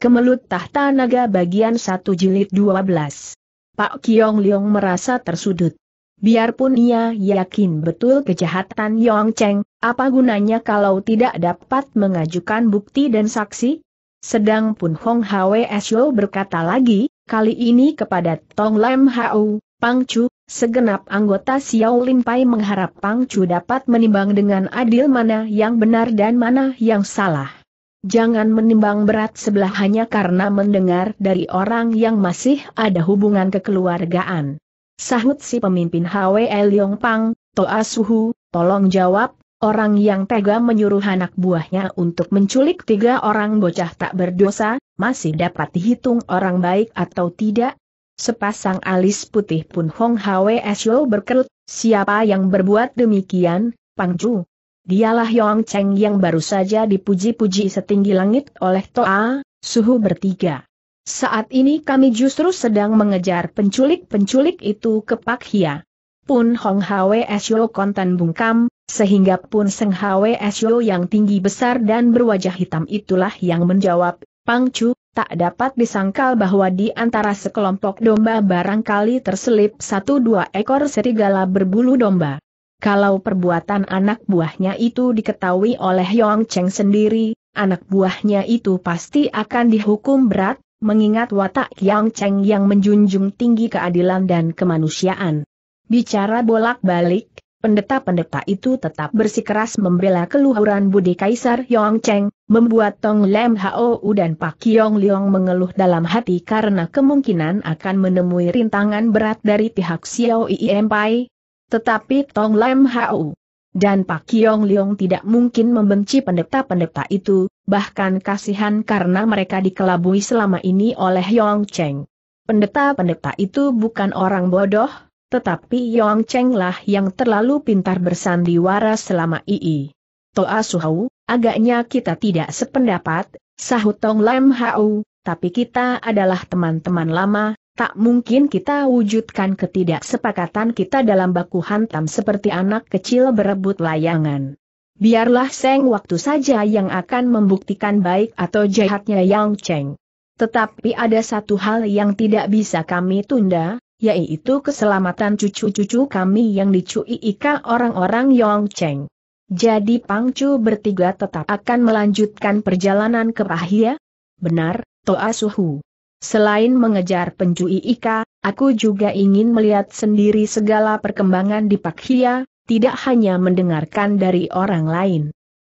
Kemelut Tahta Naga bagian 1 jilid 12. Pak Kiong Leong merasa tersudut. Biarpun ia yakin betul kejahatan Yong Cheng, apa gunanya kalau tidak dapat mengajukan bukti dan saksi? Sedang pun Hong Hwesyo berkata lagi, kali ini kepada Tong Lam Hau, Pang Chu, segenap anggota Xiao Lin Pai mengharap Pang Chu dapat menimbang dengan adil mana yang benar dan mana yang salah. Jangan menimbang berat sebelah hanya karena mendengar dari orang yang masih ada hubungan kekeluargaan. Sahut si pemimpin Hwe Leong Pang, Toa Suhu, tolong jawab, orang yang tega menyuruh anak buahnya untuk menculik tiga orang bocah tak berdosa, masih dapat dihitung orang baik atau tidak? Sepasang alis putih pun Hong Hwesyo berkerut, siapa yang berbuat demikian, Pangcu? Dialah Yong Cheng yang baru saja dipuji-puji setinggi langit oleh Toa, suhu bertiga. Saat ini kami justru sedang mengejar penculik-penculik itu ke Pak Hia. Pun Hong Hwesyo kontan bungkam, sehingga pun Seng Hwesyo yang tinggi besar dan berwajah hitam itulah yang menjawab, Pangcu, tak dapat disangkal bahwa di antara sekelompok domba barangkali terselip satu dua ekor serigala berbulu domba. Kalau perbuatan anak buahnya itu diketahui oleh Yong Cheng sendiri, anak buahnya itu pasti akan dihukum berat, mengingat watak Yang Cheng yang menjunjung tinggi keadilan dan kemanusiaan. Bicara bolak-balik, pendeta-pendeta itu tetap bersikeras membela keluhuran budi Kaisar Yong Cheng, membuat Tong Lam Hou dan Pak Kiong Leong mengeluh dalam hati karena kemungkinan akan menemui rintangan berat dari pihak Xiao Yi Empai. Tetapi Tong Lam Hou dan Pak Kiong Leong tidak mungkin membenci pendeta-pendeta itu, bahkan kasihan karena mereka dikelabui selama ini oleh Yong Cheng. Pendeta-pendeta itu bukan orang bodoh, tetapi Yong Cheng lah yang terlalu pintar bersandiwara selama ini. Toa Suhau, agaknya kita tidak sependapat, sahut Tong Lam Hau, tapi kita adalah teman-teman lama, tak mungkin kita wujudkan ketidaksepakatan kita dalam baku hantam seperti anak kecil berebut layangan. Biarlah Seng waktu saja yang akan membuktikan baik atau jahatnya Yang Cheng. Tetapi ada satu hal yang tidak bisa kami tunda, yaitu keselamatan cucu-cucu kami yang dicui ika orang-orang Yong Cheng. Jadi Pangcu bertiga tetap akan melanjutkan perjalanan ke Pahia? Benar, Toa Suhu. Selain mengejar pencuri ika, aku juga ingin melihat sendiri segala perkembangan di Pakhia, tidak hanya mendengarkan dari orang lain.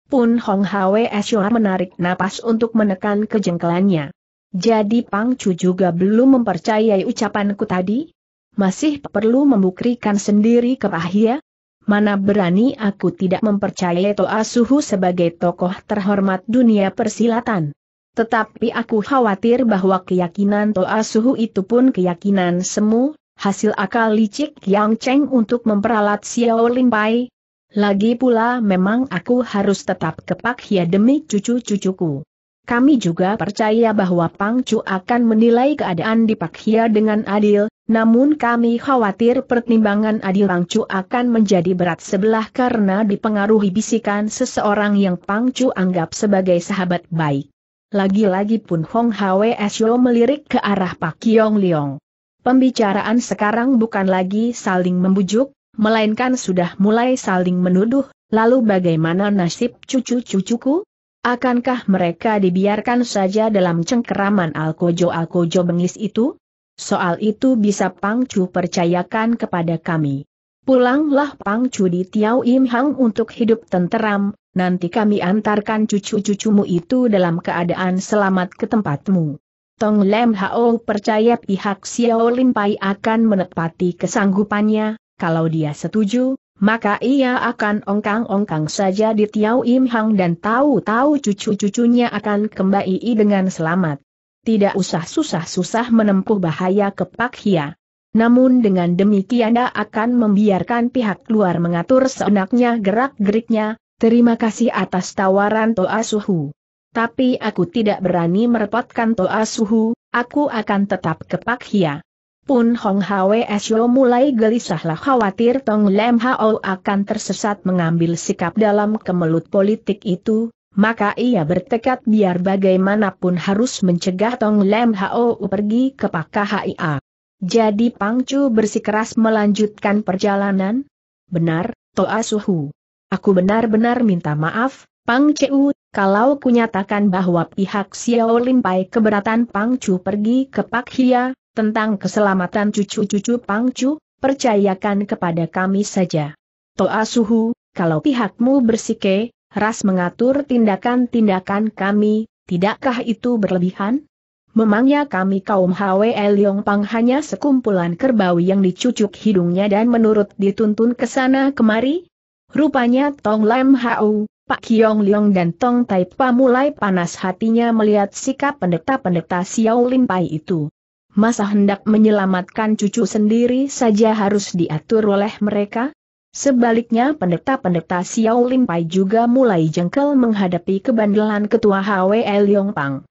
Pun Hong Hwe Esyoa menarik napas untuk menekan kejengkelannya. Jadi Pangcu juga belum mempercayai ucapanku tadi? masih perlu membuktikan sendiri ke Pahia? Mana berani aku tidak mempercayai Toa Suhu sebagai tokoh terhormat dunia persilatan. Tetapi aku khawatir bahwa keyakinan Toa Suhu itu pun keyakinan semu, hasil akal licik Yang Cheng untuk memperalat Xiao Limpai. Lagi pula memang aku harus tetap ke Pakhia demi cucu-cucuku. Kami juga percaya bahwa Pangcu akan menilai keadaan di Pakhia dengan adil, namun kami khawatir pertimbangan adil Pangcu akan menjadi berat sebelah karena dipengaruhi bisikan seseorang yang Pangcu anggap sebagai sahabat baik. Lagi-lagi pun Hong Hwesyo melirik ke arah Pak Kiong Leong. Pembicaraan sekarang bukan lagi saling membujuk, melainkan sudah mulai saling menuduh, lalu bagaimana nasib cucu-cucuku? Akankah mereka dibiarkan saja dalam cengkeraman Alkojo-Alkojo bengis itu? Soal itu bisa Pangcu percayakan kepada kami. Pulanglah Pangcu di Tiao Im Hang untuk hidup tenteram, nanti kami antarkan cucu-cucumu itu dalam keadaan selamat ke tempatmu. Tong Lem Hao percaya pihak Xiao Limpai akan menepati kesanggupannya, kalau dia setuju, maka ia akan ongkang-ongkang saja di Tiao Im Hang dan tahu-tahu cucu-cucunya akan kembali dengan selamat tidak usah susah-susah menempuh bahaya ke Pak Hia. Namun dengan demikian Anda akan membiarkan pihak luar mengatur seenaknya gerak-geriknya, terima kasih atas tawaran Toa Suhu. Tapi aku tidak berani merepotkan Toa Suhu, aku akan tetap ke Pak Hia. Pun Hong Hwe Esyo mulai gelisahlah khawatir Tong Lem Hao akan tersesat mengambil sikap dalam kemelut politik itu, maka ia bertekad biar bagaimanapun harus mencegah Tong Lem Hao pergi ke Pak KHIA. Jadi Pangcu bersikeras melanjutkan perjalanan? Benar, Toa Suhu. Aku benar-benar minta maaf, Pang Cu, kalau kunyatakan bahwa pihak Xiao Limpai keberatan Pang Cu pergi ke Pak Hia, tentang keselamatan cucu-cucu Pang Cu, percayakan kepada kami saja. Toa Suhu, kalau pihakmu bersike, ras mengatur tindakan-tindakan kami, tidakkah itu berlebihan? Memangnya kami kaum Hwe Leong Pang hanya sekumpulan kerbau yang dicucuk hidungnya dan menurut dituntun ke sana kemari? Rupanya Tong Lam Hau, Pak Kiong Leong dan Tong Tai Pa mulai panas hatinya melihat sikap pendeta-pendeta Xiao Limpai itu. Masa hendak menyelamatkan cucu sendiri saja harus diatur oleh mereka? Sebaliknya pendeta-pendeta Xiao Limpai juga mulai jengkel menghadapi kebandelan ketua Hwe Leong Pang.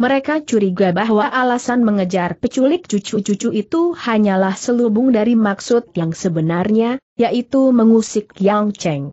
Mereka curiga bahwa alasan mengejar peculik cucu-cucu itu hanyalah selubung dari maksud yang sebenarnya, yaitu mengusik Yang Cheng.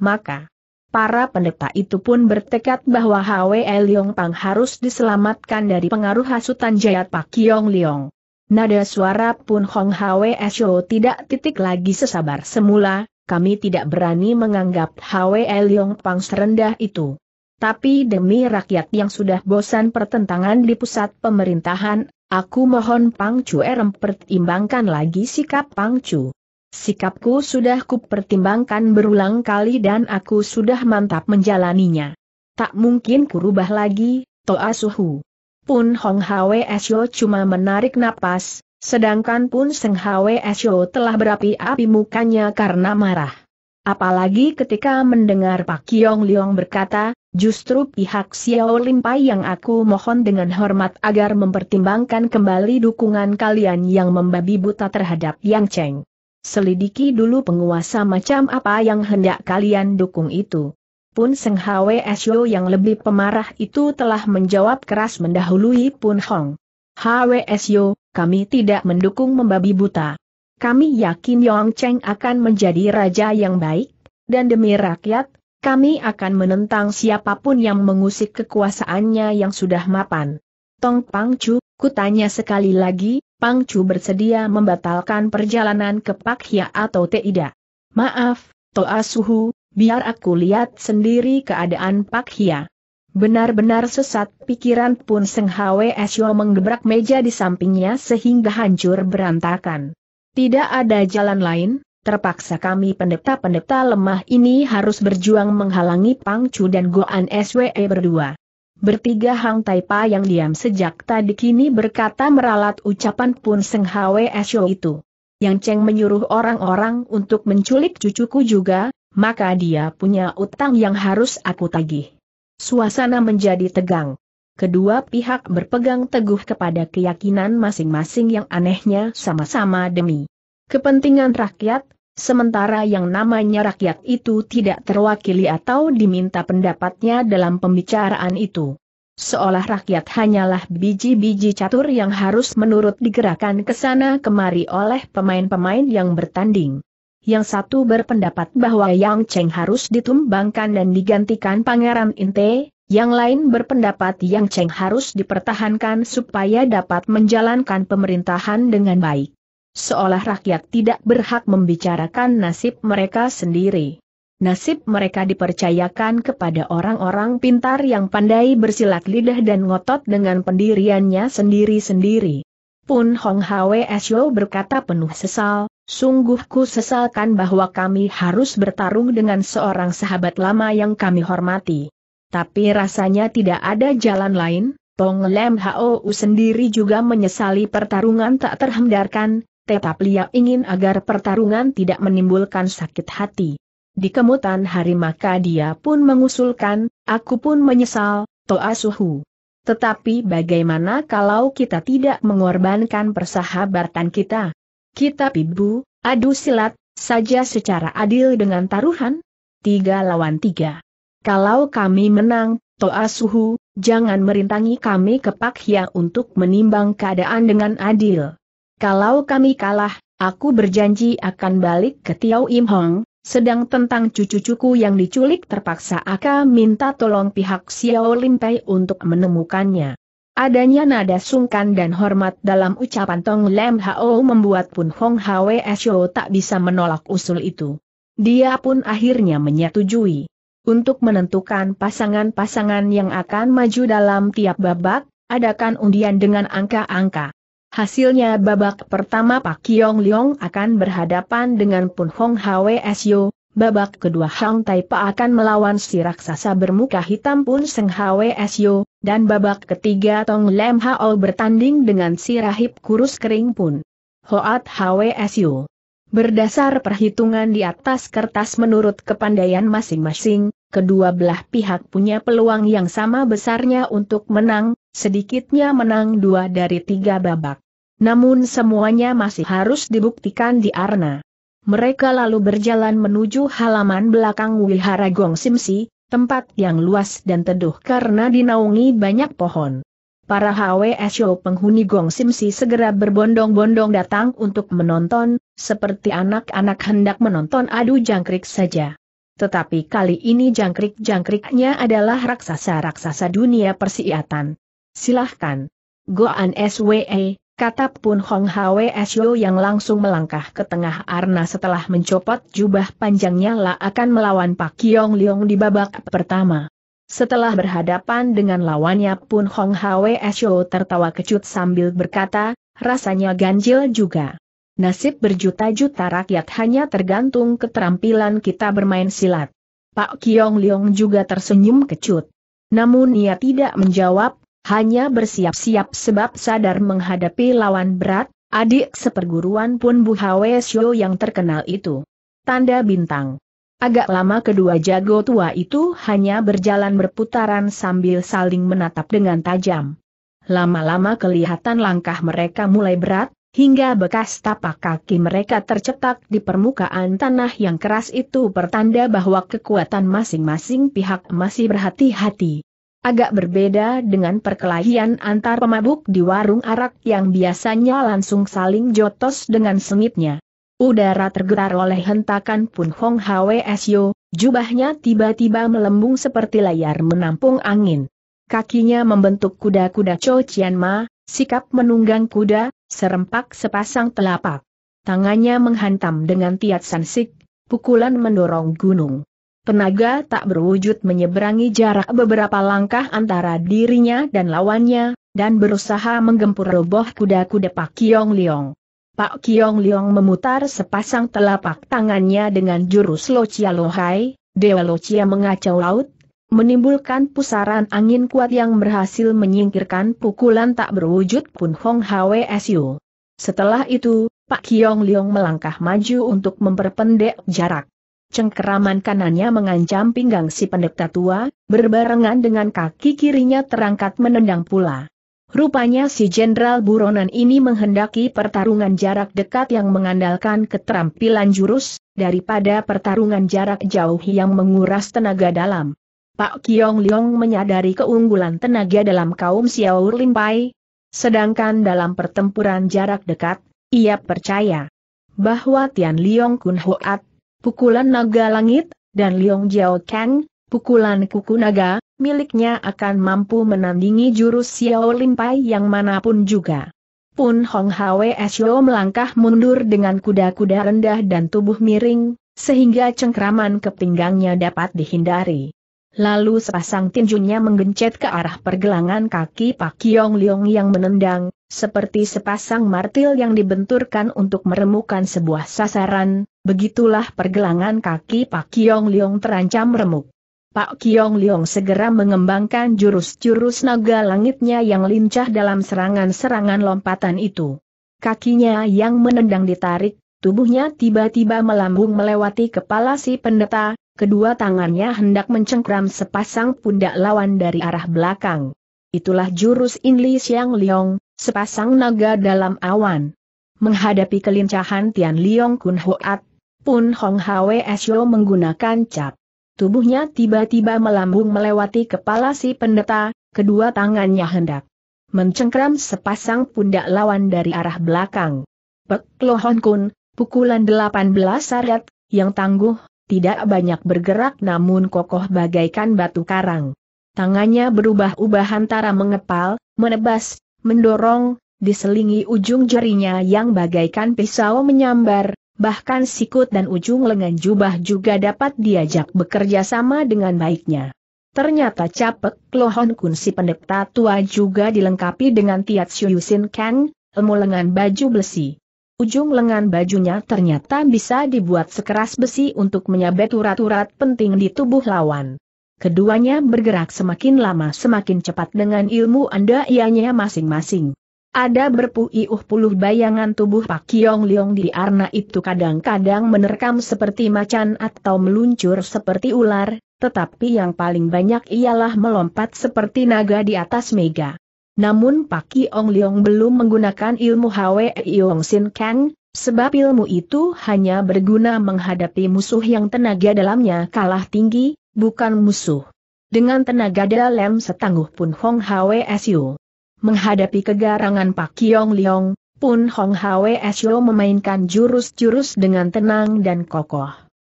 Maka, para pendeta itu pun bertekad bahwa Hwe Leong Pang harus diselamatkan dari pengaruh hasutan Jayat Pak Kiong Leong. Nada suara pun Hong Hwe Esho tidak titik lagi sesabar semula, kami tidak berani menganggap Hwe Leong Pang serendah itu. Tapi demi rakyat yang sudah bosan pertentangan di pusat pemerintahan, aku mohon Pang Chu Erem pertimbangkan lagi sikap Pang Chu. Sikapku sudah kupertimbangkan berulang kali dan aku sudah mantap menjalaninya. Tak mungkin kurubah lagi, Toa Suhu. Pun Hong Hwe Esyo cuma menarik napas, sedangkan pun Seng Hwe Esyo telah berapi-api mukanya karena marah. Apalagi ketika mendengar Pak Kiong Leong berkata, Justru pihak Xiao Limpai yang aku mohon dengan hormat agar mempertimbangkan kembali dukungan kalian yang membabi buta terhadap Yang Cheng. Selidiki dulu penguasa macam apa yang hendak kalian dukung itu. Pun Seng Hwe Esyo yang lebih pemarah itu telah menjawab keras mendahului Pun Hong. Hwe Esyo, kami tidak mendukung membabi buta. Kami yakin Yang Cheng akan menjadi raja yang baik, dan demi rakyat, kami akan menentang siapa pun yang mengusik kekuasaannya yang sudah mapan. Tong Pangcu, kutanya sekali lagi, Pangcu bersedia membatalkan perjalanan ke Pakhia atau tidak? Maaf, Toa Suhu, biar aku lihat sendiri keadaan Pakhia. Benar-benar sesat pikiran pun Seng Hwe Esyo menggebrak meja di sampingnya sehingga hancur berantakan. Tidak ada jalan lain, terpaksa kami pendeta-pendeta lemah ini harus berjuang menghalangi Pang Chu dan Goan SWE berdua. Bertiga Hang Taipa yang diam sejak tadi kini berkata meralat ucapan Pun Seng Hwe Esyo itu. Yang Cheng menyuruh orang-orang untuk menculik cucuku juga, maka dia punya utang yang harus aku tagih. Suasana menjadi tegang. Kedua pihak berpegang teguh kepada keyakinan masing-masing yang anehnya sama-sama demi kepentingan rakyat, sementara yang namanya rakyat itu tidak terwakili atau diminta pendapatnya dalam pembicaraan itu. Seolah rakyat hanyalah biji-biji catur yang harus menurut digerakkan ke sana kemari oleh pemain-pemain yang bertanding. Yang satu berpendapat bahwa Yang Cheng harus ditumbangkan dan digantikan Pangeran Inte, yang lain berpendapat Yang Cheng harus dipertahankan supaya dapat menjalankan pemerintahan dengan baik seolah rakyat tidak berhak membicarakan nasib mereka sendiri. Nasib mereka dipercayakan kepada orang-orang pintar yang pandai bersilat lidah dan ngotot dengan pendiriannya sendiri-sendiri. Pun Hong Hwe Esyo berkata penuh sesal, sungguh ku sesalkan bahwa kami harus bertarung dengan seorang sahabat lama yang kami hormati. Tapi rasanya tidak ada jalan lain, Tong Lem Hou sendiri juga menyesali pertarungan tak terhendarkan, tetapi ia ingin agar pertarungan tidak menimbulkan sakit hati. Di kemutan hari maka dia pun mengusulkan, aku pun menyesal, Toa Suhu. Tetapi bagaimana kalau kita tidak mengorbankan persahabatan kita? Kita pibu, adu silat, saja secara adil dengan taruhan? Tiga lawan tiga. Kalau kami menang, Toa Suhu, jangan merintangi kami ke Pakhia untuk menimbang keadaan dengan adil. Kalau kami kalah, aku berjanji akan balik ke Tiao Im Hong, sedang tentang cucu-cucu yang diculik terpaksa Aka minta tolong pihak Xiao Limpai untuk menemukannya. Adanya nada sungkan dan hormat dalam ucapan Tong Lam Hao membuat Pun Hong Hwe Sio tak bisa menolak usul itu. Dia pun akhirnya menyetujui. Untuk menentukan pasangan-pasangan yang akan maju dalam tiap babak, adakan undian dengan angka-angka. Hasilnya babak pertama Pak Kiong Leong akan berhadapan dengan Pun Hong Hwsyo, babak kedua Hang Taipa akan melawan si raksasa bermuka hitam Pun Seng Hwsyo, dan babak ketiga Tong Lem Hao bertanding dengan si rahib kurus kering Pun Hoat Hwsyo. Berdasar perhitungan di atas kertas menurut kepandaian masing-masing, kedua belah pihak punya peluang yang sama besarnya untuk menang, sedikitnya menang dua dari tiga babak. Namun semuanya masih harus dibuktikan di Arna. Mereka lalu berjalan menuju halaman belakang Wihara Gong Simsi, tempat yang luas dan teduh karena dinaungi banyak pohon. Para HWSO penghuni Gong Simsi segera berbondong-bondong datang untuk menonton, seperti anak-anak hendak menonton adu jangkrik saja. Tetapi kali ini jangkrik-jangkriknya adalah raksasa-raksasa dunia persiatan. Silahkan. Goan SWE, kata Pun Hong HWSO yang langsung melangkah ke tengah arna setelah mencopot jubah panjangnya lah akan melawan Pak Kiong Leong di babak pertama. Setelah berhadapan dengan lawannya pun Hong Hwesyo tertawa kecut sambil berkata, rasanya ganjil juga. Nasib berjuta-juta rakyat hanya tergantung keterampilan kita bermain silat. Pak Kiong Leong juga tersenyum kecut. Namun ia tidak menjawab, hanya bersiap-siap sebab sadar menghadapi lawan berat, adik seperguruan pun Bu Hwesyo yang terkenal itu. Tanda bintang. Agak lama kedua jago tua itu hanya berjalan berputaran sambil saling menatap dengan tajam. Lama-lama kelihatan langkah mereka mulai berat, hingga bekas tapak kaki mereka tercetak di permukaan tanah yang keras itu pertanda bahwa kekuatan masing-masing pihak masih berhati-hati. Agak berbeda dengan perkelahian antar pemabuk di warung arak yang biasanya langsung saling jotos dengan sengitnya. Udara tergetar oleh hentakan Pun Hong Hwesyo, jubahnya tiba-tiba melembung seperti layar menampung angin. Kakinya membentuk kuda-kuda Cho Chian Ma, sikap menunggang kuda, serempak sepasang telapak. Tangannya menghantam dengan tiat sansik, pukulan mendorong gunung. Tenaga tak berwujud menyeberangi jarak beberapa langkah antara dirinya dan lawannya, dan berusaha menggempur roboh kuda-kuda Pak Kiong Leong. Pak Kiong Leong memutar sepasang telapak tangannya dengan jurus Locia Lohai, Dewa Locia mengacau laut, menimbulkan pusaran angin kuat yang berhasil menyingkirkan pukulan tak berwujud pun Hong Hwsu. Setelah itu, Pak Kiong Leong melangkah maju untuk memperpendek jarak. Cengkeraman kanannya mengancam pinggang si pendekta tua, berbarengan dengan kaki kirinya terangkat menendang pula. Rupanya si Jenderal Buronan ini menghendaki pertarungan jarak dekat yang mengandalkan keterampilan jurus, daripada pertarungan jarak jauh yang menguras tenaga dalam. Pak Kiong Leong menyadari keunggulan tenaga dalam kaum Xiao Limpai. Sedangkan dalam pertempuran jarak dekat, ia percaya bahwa Tian Liong Kun Hoat, pukulan naga langit, dan Liong Jiao Kang, pukulan kuku naga, miliknya akan mampu menandingi jurus Xiao Limpai yang mana pun juga. Pun Hong Hwe Esyo melangkah mundur dengan kuda-kuda rendah dan tubuh miring, sehingga cengkraman ke pinggangnya dapat dihindari. Lalu sepasang tinjunya menggencet ke arah pergelangan kaki Pak Kiong Leong yang menendang, seperti sepasang martil yang dibenturkan untuk meremukan sebuah sasaran, begitulah pergelangan kaki Pak Kiong Leong terancam remuk. Pak Kiong Leong segera mengembangkan jurus-jurus naga langitnya yang lincah dalam serangan-serangan lompatan itu. Kakinya yang menendang ditarik, tubuhnya tiba-tiba melambung melewati kepala si pendeta, kedua tangannya hendak mencengkram sepasang pundak lawan dari arah belakang. Itulah jurus Inli Siang Leong, sepasang naga dalam awan. Menghadapi kelincahan Tian Leong Kun Hoat, Pun Hong Hwe Esyo menggunakan cap Tubuhnya tiba-tiba melambung melewati kepala si pendeta, kedua tangannya hendak mencengkram sepasang pundak lawan dari arah belakang. Pek Lohon Kun, pukulan 18 sarat, yang tangguh, tidak banyak bergerak namun kokoh bagaikan batu karang. Tangannya berubah-ubah antara mengepal, menebas, mendorong, diselingi ujung jarinya yang bagaikan pisau menyambar, bahkan sikut dan ujung lengan jubah juga dapat diajak bekerja sama dengan baiknya. Ternyata capek Lohon Kun si pendeta tua juga dilengkapi dengan Tiat Yusin Kang, ilmu lengan baju besi. Ujung lengan bajunya ternyata bisa dibuat sekeras besi untuk menyabet urat-urat penting di tubuh lawan. Keduanya bergerak semakin lama semakin cepat dengan ilmu anda ianya masing-masing. Ada berpuluh puluh bayangan tubuh Pak Kiong Leong di arna itu kadang-kadang menerkam seperti macan atau meluncur seperti ular, tetapi yang paling banyak ialah melompat seperti naga di atas mega. Namun Pak Kiong Leong belum menggunakan ilmu Hwe Yong Sin Kang, sebab ilmu itu hanya berguna menghadapi musuh yang tenaga dalamnya kalah tinggi, bukan musuh. Dengan tenaga dalam setangguh pun Hong Hwe Syu. Menghadapi kegarangan Pak Kiong Leong, pun Hong Hwe Syu memainkan jurus-jurus dengan tenang dan kokoh.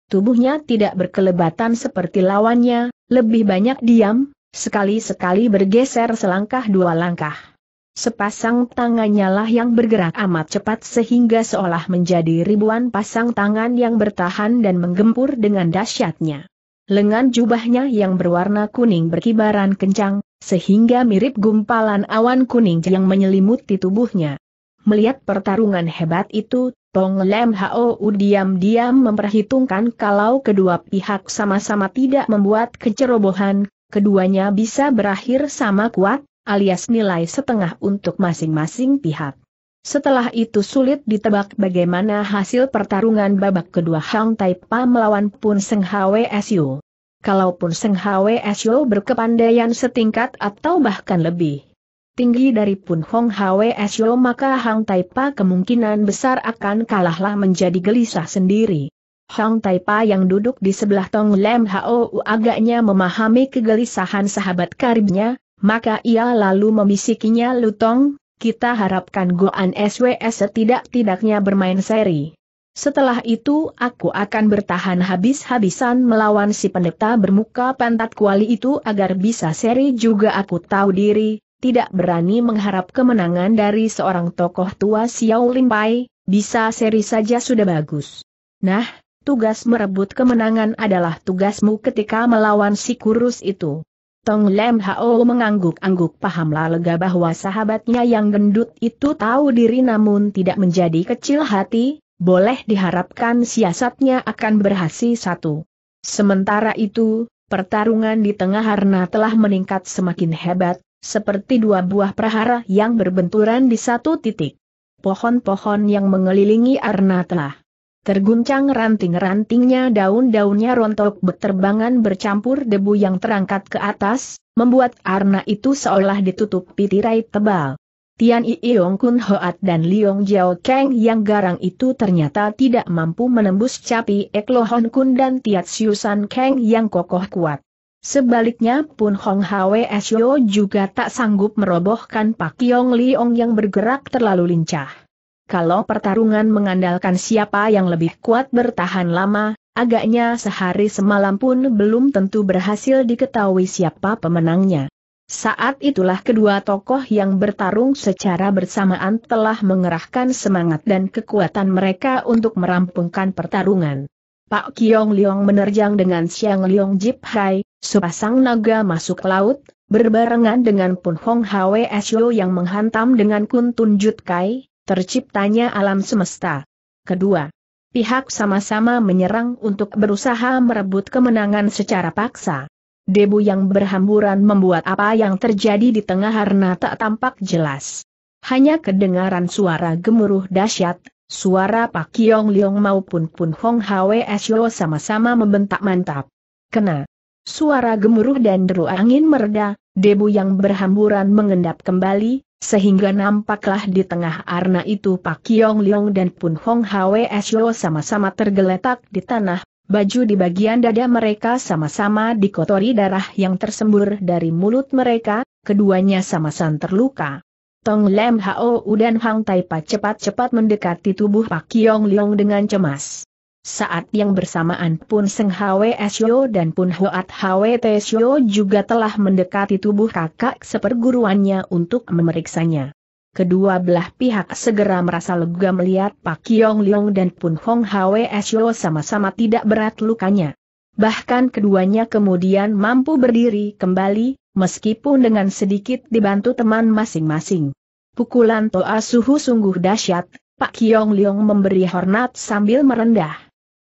Tubuhnya tidak berkelebatan seperti lawannya, lebih banyak diam, sekali-sekali bergeser selangkah dua langkah. Sepasang tangannya lah yang bergerak amat cepat sehingga seolah menjadi ribuan pasang tangan yang bertahan dan menggempur dengan dahsyatnya. Lengan jubahnya yang berwarna kuning berkibaran kencang, sehingga mirip gumpalan awan kuning yang menyelimuti tubuhnya. Melihat pertarungan hebat itu, Tong Lem Hao diam-diam memperhitungkan kalau kedua pihak sama-sama tidak membuat kecerobohan, keduanya bisa berakhir sama kuat, alias nilai setengah untuk masing-masing pihak. Setelah itu sulit ditebak bagaimana hasil pertarungan babak kedua Hang Taipa melawan Pun Seng HWSU. Kalaupun Seng HWSU berkepandaian setingkat atau bahkan lebih tinggi dari Pun Hong HWSU maka Hang Taipa kemungkinan besar akan kalahlah menjadi gelisah sendiri. Hang Taipa yang duduk di sebelah Tong Lem Hao agaknya memahami kegelisahan sahabat karibnya, maka ia lalu membisikinya Lutong, kita harapkan Goan SWS setidak-tidaknya bermain seri. Setelah itu aku akan bertahan habis-habisan melawan si pendeta bermuka pantat kuali itu agar bisa seri juga aku tahu diri, tidak berani mengharap kemenangan dari seorang tokoh tua Xiao Limpai, bisa seri saja sudah bagus. Nah, tugas merebut kemenangan adalah tugasmu ketika melawan si kurus itu. Tong Lem Hao mengangguk-angguk pahamlah lega bahwa sahabatnya yang gendut itu tahu diri namun tidak menjadi kecil hati, boleh diharapkan siasatnya akan berhasil satu. Sementara itu, pertarungan di tengah Harna telah meningkat semakin hebat, seperti dua buah prahara yang berbenturan di satu titik. Pohon-pohon yang mengelilingi Arna telah Terguncang ranting-rantingnya daun-daunnya rontok beterbangan bercampur debu yang terangkat ke atas, membuat arna itu seolah ditutupi tirai tebal. Tian Iong Kun Hoat dan Liong Jiao Kang yang garang itu ternyata tidak mampu menembus capi Ek Lohon Kun dan Tiat Siusan Kang yang kokoh kuat. Sebaliknya pun Hong Hwe Syo juga tak sanggup merobohkan Pak Yong Liong yang bergerak terlalu lincah. Kalau pertarungan mengandalkan siapa yang lebih kuat bertahan lama, agaknya sehari semalam pun belum tentu berhasil diketahui siapa pemenangnya. Saat itulah kedua tokoh yang bertarung secara bersamaan telah mengerahkan semangat dan kekuatan mereka untuk merampungkan pertarungan. Pak Kiong Leong menerjang dengan Siang Leong Jip Hai, sepasang naga masuk laut, berbarengan dengan Pun Hong Hwe Syo yang menghantam dengan Kun Tun Jut Kai, terciptanya alam semesta. Kedua, pihak sama-sama menyerang untuk berusaha merebut kemenangan secara paksa. Debu yang berhamburan membuat apa yang terjadi di tengah harna tak tampak jelas. Hanya kedengaran suara gemuruh dahsyat, suara Pak Kiong Leong maupun Pun Hong Hwe Syo sama-sama membentak mantap. Kena. Suara gemuruh dan deru angin mereda, debu yang berhamburan mengendap kembali, sehingga nampaklah di tengah arna itu Pak Kiong Leong dan Pun Hong Hwe Syo sama-sama tergeletak di tanah, baju di bagian dada mereka sama-sama dikotori darah yang tersembur dari mulut mereka, keduanya sama-sama terluka. Tong Lem Hao dan Hang Taipa cepat-cepat mendekati tubuh Pak Kiong Leong dengan cemas. Saat yang bersamaan pun Seng Hwe Esyo dan pun Hoat Hwe Tesyo juga telah mendekati tubuh kakak seperguruannya untuk memeriksanya. Kedua belah pihak segera merasa lega melihat Pak Kiong Leong dan Pun Hong Hwe Esyo sama-sama tidak berat lukanya. Bahkan keduanya kemudian mampu berdiri kembali, meskipun dengan sedikit dibantu teman masing-masing. Pukulan Toa Suhu sungguh dahsyat, Pak Kiong Leong memberi hormat sambil merendah.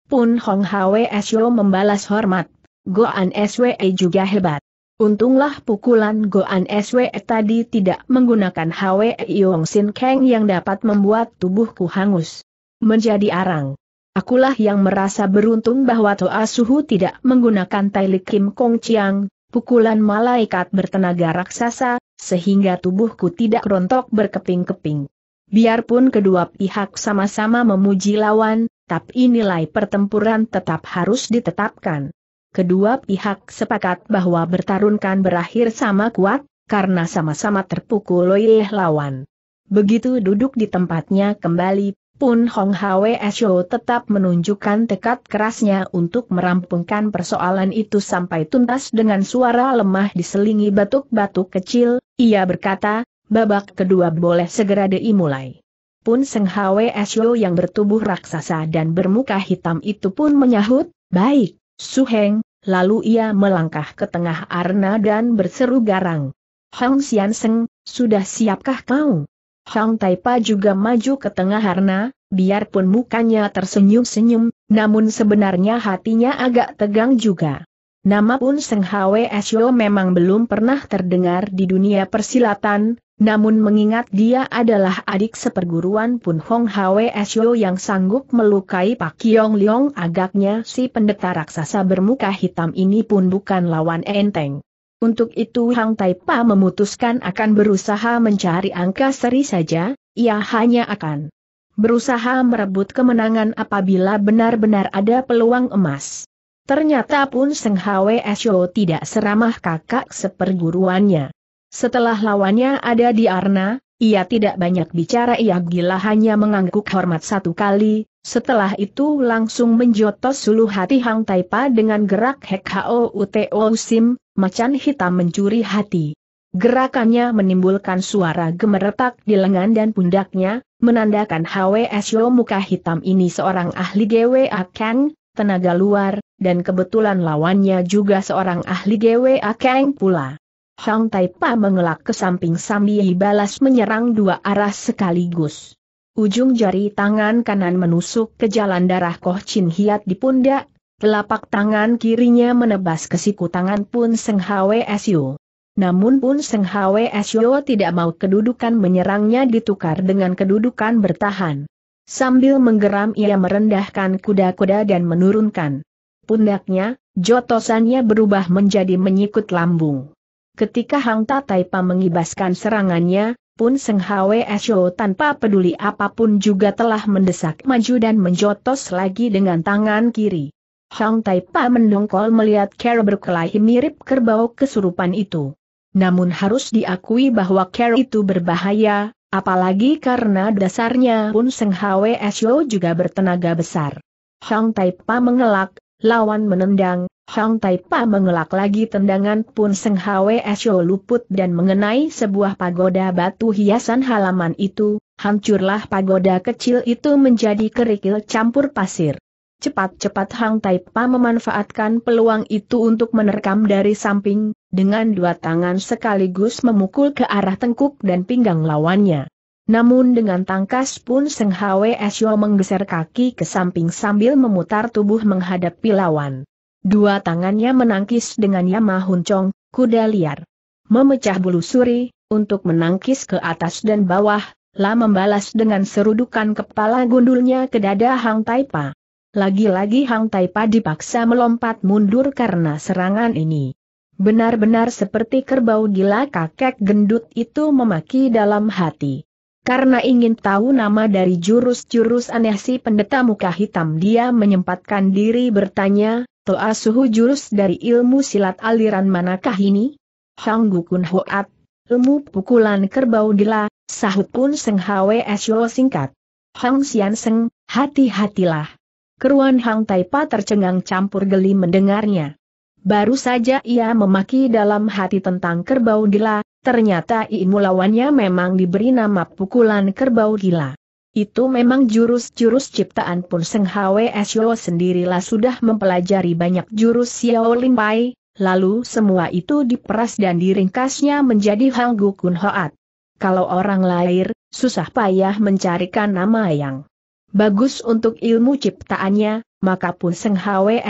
Pun Hong Hwe Syo membalas hormat. Goan Swe juga hebat. Untunglah pukulan Goan Swe tadi tidak menggunakan Hwe Yong Sin Kang yang dapat membuat tubuhku hangus. Menjadi arang. Akulah yang merasa beruntung bahwa Toa Suhu tidak menggunakan Tai Kim Kong Chiang, pukulan malaikat bertenaga raksasa, sehingga tubuhku tidak rontok berkeping-keping. Biarpun kedua pihak sama-sama memuji lawan, tapi nilai pertempuran tetap harus ditetapkan. Kedua pihak sepakat bahwa bertarungkan berakhir sama kuat, karena sama-sama terpukul oleh lawan. Begitu duduk di tempatnya kembali, pun Hong Hwe Esho tetap menunjukkan tekad kerasnya untuk merampungkan persoalan itu sampai tuntas dengan suara lemah diselingi batuk-batuk kecil, ia berkata, babak kedua boleh segera dimulai pun Seng Hwe Esyo yang bertubuh raksasa dan bermuka hitam itu pun menyahut, baik, Su Heng, lalu ia melangkah ke tengah arena dan berseru garang. Hong Xian Seng, sudah siapkah kau? Hong Taipa juga maju ke tengah arena, biarpun mukanya tersenyum-senyum, namun sebenarnya hatinya agak tegang juga. Nama pun Seng Hwe Esyo memang belum pernah terdengar di dunia persilatan, namun mengingat dia adalah adik seperguruan Pun Hong Hwe Esyo yang sanggup melukai Pak Kiong Leong agaknya si pendeta raksasa bermuka hitam ini pun bukan lawan enteng. Untuk itu Hang Taipa memutuskan akan berusaha mencari angka seri saja, ia hanya akan berusaha merebut kemenangan apabila benar-benar ada peluang emas. Ternyata pun Seng Hwe Esyo tidak seramah kakak seperguruannya. Setelah lawannya ada di Arna, ia tidak banyak bicara ia gila hanya mengangguk hormat satu kali, setelah itu langsung menjotos suluh hati Hang Taipa dengan gerak Hek Hao Uteo Sim, macan hitam mencuri hati. Gerakannya menimbulkan suara gemeretak di lengan dan pundaknya, menandakan HWSyo muka hitam ini seorang ahli GWA Kang, tenaga luar, dan kebetulan lawannya juga seorang ahli GWA Kang pula. Hang Taipa mengelak ke samping sambil balas menyerang dua arah sekaligus. Ujung jari tangan kanan menusuk ke jalan darah Koh Chin Hiat di pundak, telapak tangan kirinya menebas ke siku tangan pun Seng Hwe Syo. Namun pun Seng Hwe Syo tidak mau kedudukan menyerangnya ditukar dengan kedudukan bertahan. Sambil menggeram ia merendahkan kuda-kuda dan menurunkan pundaknya, jotosannya berubah menjadi menyikut lambung. Ketika Hang Tataipa mengibaskan serangannya, pun Seng Hwe Esyo tanpa peduli apa pun juga telah mendesak maju dan menjotos lagi dengan tangan kiri. Hang Taipa mendongkol melihat Care berkelahi mirip kerbau kesurupan itu. Namun harus diakui bahwa Care itu berbahaya, apalagi karena dasarnya pun Seng Hwe Esyo juga bertenaga besar. Hang Taipa mengelak, lawan menendang, Hang Taipa mengelak lagi tendangan pun Seng Hwe Esyo luput dan mengenai sebuah pagoda batu hiasan halaman itu, hancurlah pagoda kecil itu menjadi kerikil campur pasir. Cepat-cepat Hang Taipa memanfaatkan peluang itu untuk menerkam dari samping, dengan dua tangan sekaligus memukul ke arah tengkuk dan pinggang lawannya. Namun dengan tangkas pun Seng Hwe Esyo menggeser kaki ke samping sambil memutar tubuh menghadapi lawan. Dua tangannya menangkis dengan Yama Huncong, kuda liar. Memecah bulu suri, untuk menangkis ke atas dan bawah, lah membalas dengan serudukan kepala gundulnya ke dada Hang Taipa. Lagi-lagi Hang Taipa dipaksa melompat mundur karena serangan ini. Benar-benar seperti kerbau gila kakek gendut itu memaki dalam hati. Karena ingin tahu nama dari jurus-jurus aneh si pendeta muka hitam dia menyempatkan diri bertanya, Toa suhu jurus dari ilmu silat aliran manakah ini? Hang Gukun Hoat, ilmu pukulan kerbau gila, sahut pun Seng Hwe Esyo singkat. Hang Sian Seng, hati-hatilah. keruan Hang Taipa tercengang campur geli mendengarnya. Baru saja ia memaki dalam hati tentang kerbau gila, ternyata ilmu lawannya memang diberi nama pukulan kerbau gila. Itu memang jurus-jurus ciptaan Pun Seng Hwe Esyo sendirilah sudah mempelajari banyak jurus Xiao Lin Pai, lalu semua itu diperas dan diringkasnya menjadi Hang Kun Hoat. Kalau orang lahir, susah payah mencarikan nama yang bagus untuk ilmu ciptaannya, maka Pun Seng Hwe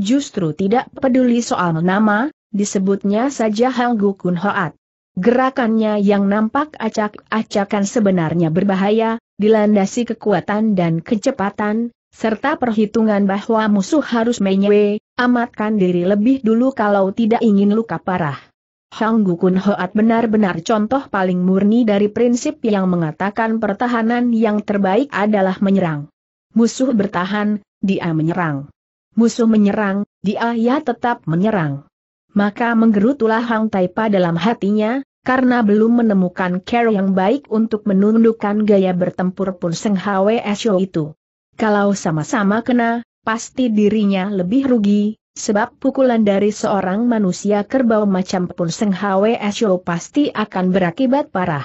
justru tidak peduli soal nama, disebutnya saja Hang Kun Hoat. Gerakannya yang nampak acak-acakan sebenarnya berbahaya, dilandasi kekuatan dan kecepatan, serta perhitungan bahwa musuh harus menyewe, amatkan diri lebih dulu kalau tidak ingin luka parah. Hang Gukun Hoat benar-benar contoh paling murni dari prinsip yang mengatakan pertahanan yang terbaik adalah menyerang. Musuh bertahan, dia menyerang. Musuh menyerang, dia ya tetap menyerang. Maka menggerutulah Hang Taipa dalam hatinya, karena belum menemukan cara yang baik untuk menundukkan gaya bertempur pun Seng Hwe Esyo itu. Kalau sama-sama kena, pasti dirinya lebih rugi, sebab pukulan dari seorang manusia kerbau macam pun Seng Hwe Esyo pasti akan berakibat parah.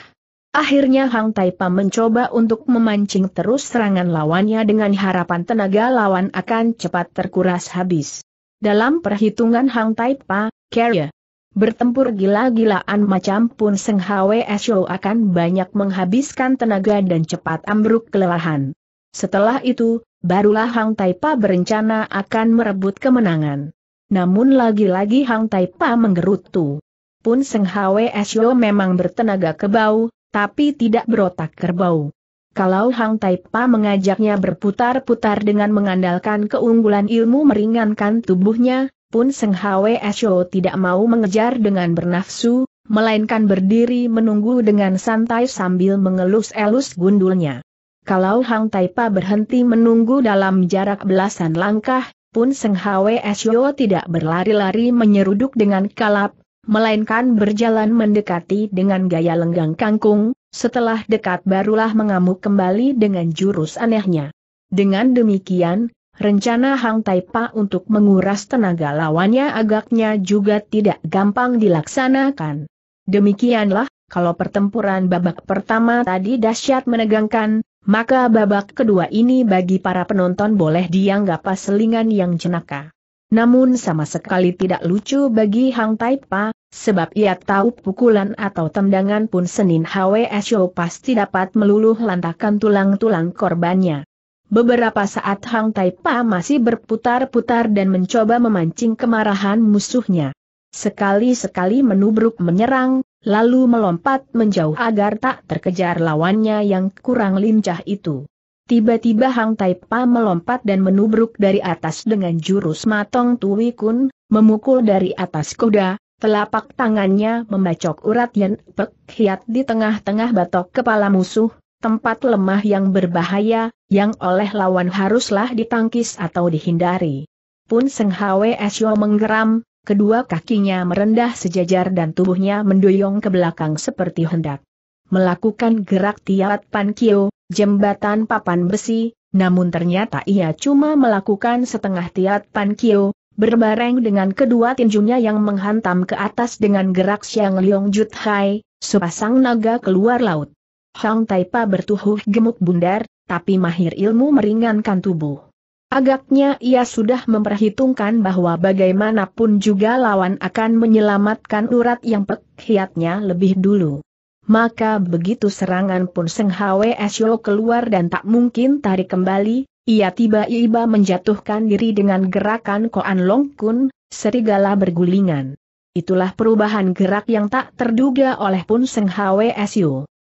Akhirnya Hang Taipa mencoba untuk memancing terus serangan lawannya dengan harapan tenaga lawan akan cepat terkuras habis. Dalam perhitungan Hang Taipa, Carrier bertempur gila-gilaan macam pun Seng Hwe Esyo akan banyak menghabiskan tenaga dan cepat ambruk kelelahan. Setelah itu, barulah Hang Taipa berencana akan merebut kemenangan. Namun lagi-lagi Hang Taipa menggerutu. Pun Seng Hwe Esyo memang bertenaga kebau, tapi tidak berotak kerbau. Kalau Hang Taipa mengajaknya berputar-putar dengan mengandalkan keunggulan ilmu meringankan tubuhnya, pun Seng Hwe Esyo tidak mau mengejar dengan bernafsu, melainkan berdiri menunggu dengan santai sambil mengelus-elus gundulnya. Kalau Hang Taipa berhenti menunggu dalam jarak belasan langkah, pun Seng Hwe Esyo tidak berlari-lari menyeruduk dengan kalap, melainkan berjalan mendekati dengan gaya lenggang kangkung, setelah dekat barulah mengamuk kembali dengan jurus anehnya. Dengan demikian, rencana Hang Taipa untuk menguras tenaga lawannya agaknya juga tidak gampang dilaksanakan. Demikianlah, kalau pertempuran babak pertama tadi dahsyat menegangkan, maka babak kedua ini bagi para penonton boleh dianggap selingan yang jenaka. Namun sama sekali tidak lucu bagi Hang Taipa, sebab ia tahu pukulan atau tendangan pun Senin HWSO pasti dapat meluluh lantakan tulang-tulang korbannya. Beberapa saat Hang Taipa masih berputar-putar dan mencoba memancing kemarahan musuhnya. Sekali-sekali menubruk menyerang, lalu melompat menjauh agar tak terkejar lawannya yang kurang lincah itu. Tiba-tiba Hang Taipa melompat dan menubruk dari atas dengan jurus matong Tui Kun, memukul dari atas kuda, telapak tangannya membacok urat Yen Pek Hiat di tengah-tengah batok kepala musuh, tempat lemah yang berbahaya, yang oleh lawan haruslah ditangkis atau dihindari. Pun Seng Hwe Esyo menggeram, kedua kakinya merendah sejajar dan tubuhnya mendoyong ke belakang seperti hendak melakukan gerak tiat pankio, jembatan papan besi, namun ternyata ia cuma melakukan setengah tiat pankio, berbareng dengan kedua tinjunya yang menghantam ke atas dengan gerak Siang Liong Jut Hai, sepasang naga keluar laut. Hang Taipa bertuhuh gemuk bundar, tapi mahir ilmu meringankan tubuh. Agaknya ia sudah memperhitungkan bahwa bagaimanapun juga lawan akan menyelamatkan urat yang pekhiatnya lebih dulu. Maka begitu serangan pun Seng Hwe keluar dan tak mungkin tarik kembali, ia tiba-tiba menjatuhkan diri dengan gerakan Koan Long Kun, serigala bergulingan. Itulah perubahan gerak yang tak terduga oleh pun Seng Hwe.